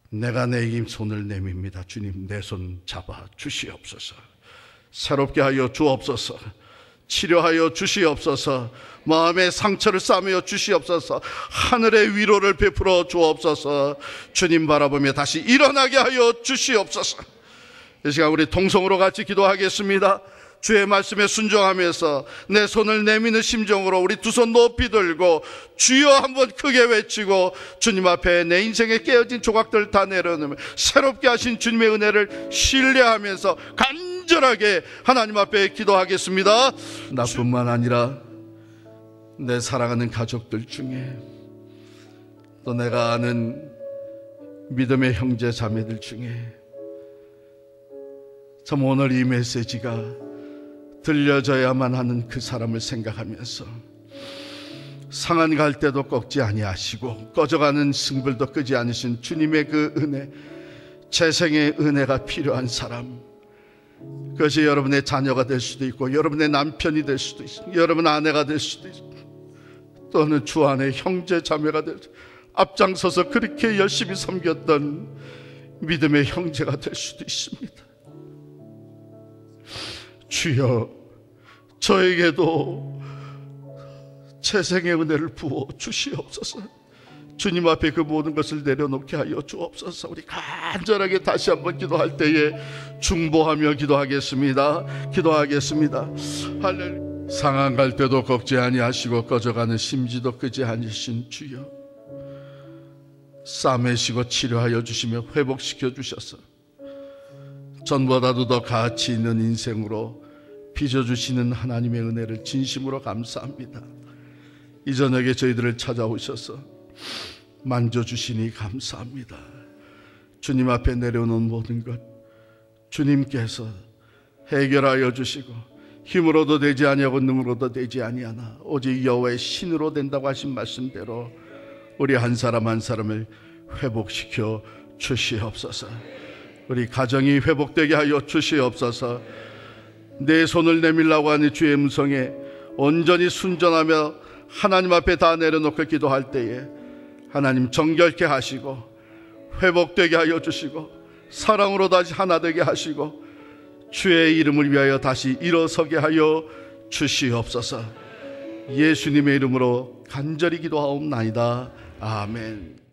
내가 내힘 손을 내밉니다. 주님 내 손 잡아 주시옵소서. 새롭게 하여 주옵소서. 치료하여 주시옵소서. 마음의 상처를 싸매어 주시옵소서. 하늘의 위로를 베풀어 주옵소서. 주님 바라보며 다시 일어나게 하여 주시옵소서. 이 시간 우리 동성으로 같이 기도하겠습니다. 주의 말씀에 순종하면서 내 손을 내미는 심정으로 우리 두 손 높이 들고 주여 한번 크게 외치고 주님 앞에 내 인생에 깨어진 조각들 다 내려놓으면 새롭게 하신 주님의 은혜를 신뢰하면서 간 절하게 하나님 앞에 기도하겠습니다. 나뿐만 아니라 내 사랑하는 가족들 중에 또 내가 아는 믿음의 형제 자매들 중에 참 오늘 이 메시지가 들려져야만 하는 그 사람을 생각하면서 상한 갈 때도 꺾지 아니하시고 꺼져가는 승불도 끄지 않으신 주님의 그 은혜 재생의 은혜가 필요한 사람 그것이 여러분의 자녀가 될 수도 있고 여러분의 남편이 될 수도 있고 여러분 아내가 될 수도 있고 또는 주 안에 형제 자매가 될 앞장서서 그렇게 열심히 섬겼던 믿음의 형제가 될 수도 있습니다. 주여 저에게도 재생의 은혜를 부어 주시옵소서. 주님 앞에 그 모든 것을 내려놓게 하여 주옵소서. 우리 간절하게 다시 한번 기도할 때에 중보하며 기도하겠습니다. 기도하겠습니다. 할렐루야. 상한 갈 때도 걱지 아니하시고 꺼져가는 심지도 끄지 않으신 주여. 싸매시고 치료하여 주시며 회복시켜 주셔서 전보다도 더 가치 있는 인생으로 빚어주시는 하나님의 은혜를 진심으로 감사합니다. 이 저녁에 저희들을 찾아오셔서 만져주시니 감사합니다. 주님 앞에 내려놓은 모든 것 주님께서 해결하여 주시고 힘으로도 되지 아니하고 능으로도 되지 아니하나 오직 여호와의 신으로 된다고 하신 말씀대로 우리 한 사람 한 사람을 회복시켜 주시옵소서. 우리 가정이 회복되게 하여 주시옵소서. 내 손을 내밀라고 하는 주의 음성에 온전히 순전하며 하나님 앞에 다 내려놓고 기도할 때에 하나님 정결케 하시고 회복되게 하여 주시고 사랑으로 다시 하나 되게 하시고 주의 이름을 위하여 다시 일어서게 하여 주시옵소서. 예수님의 이름으로 간절히 기도하옵나이다. 아멘.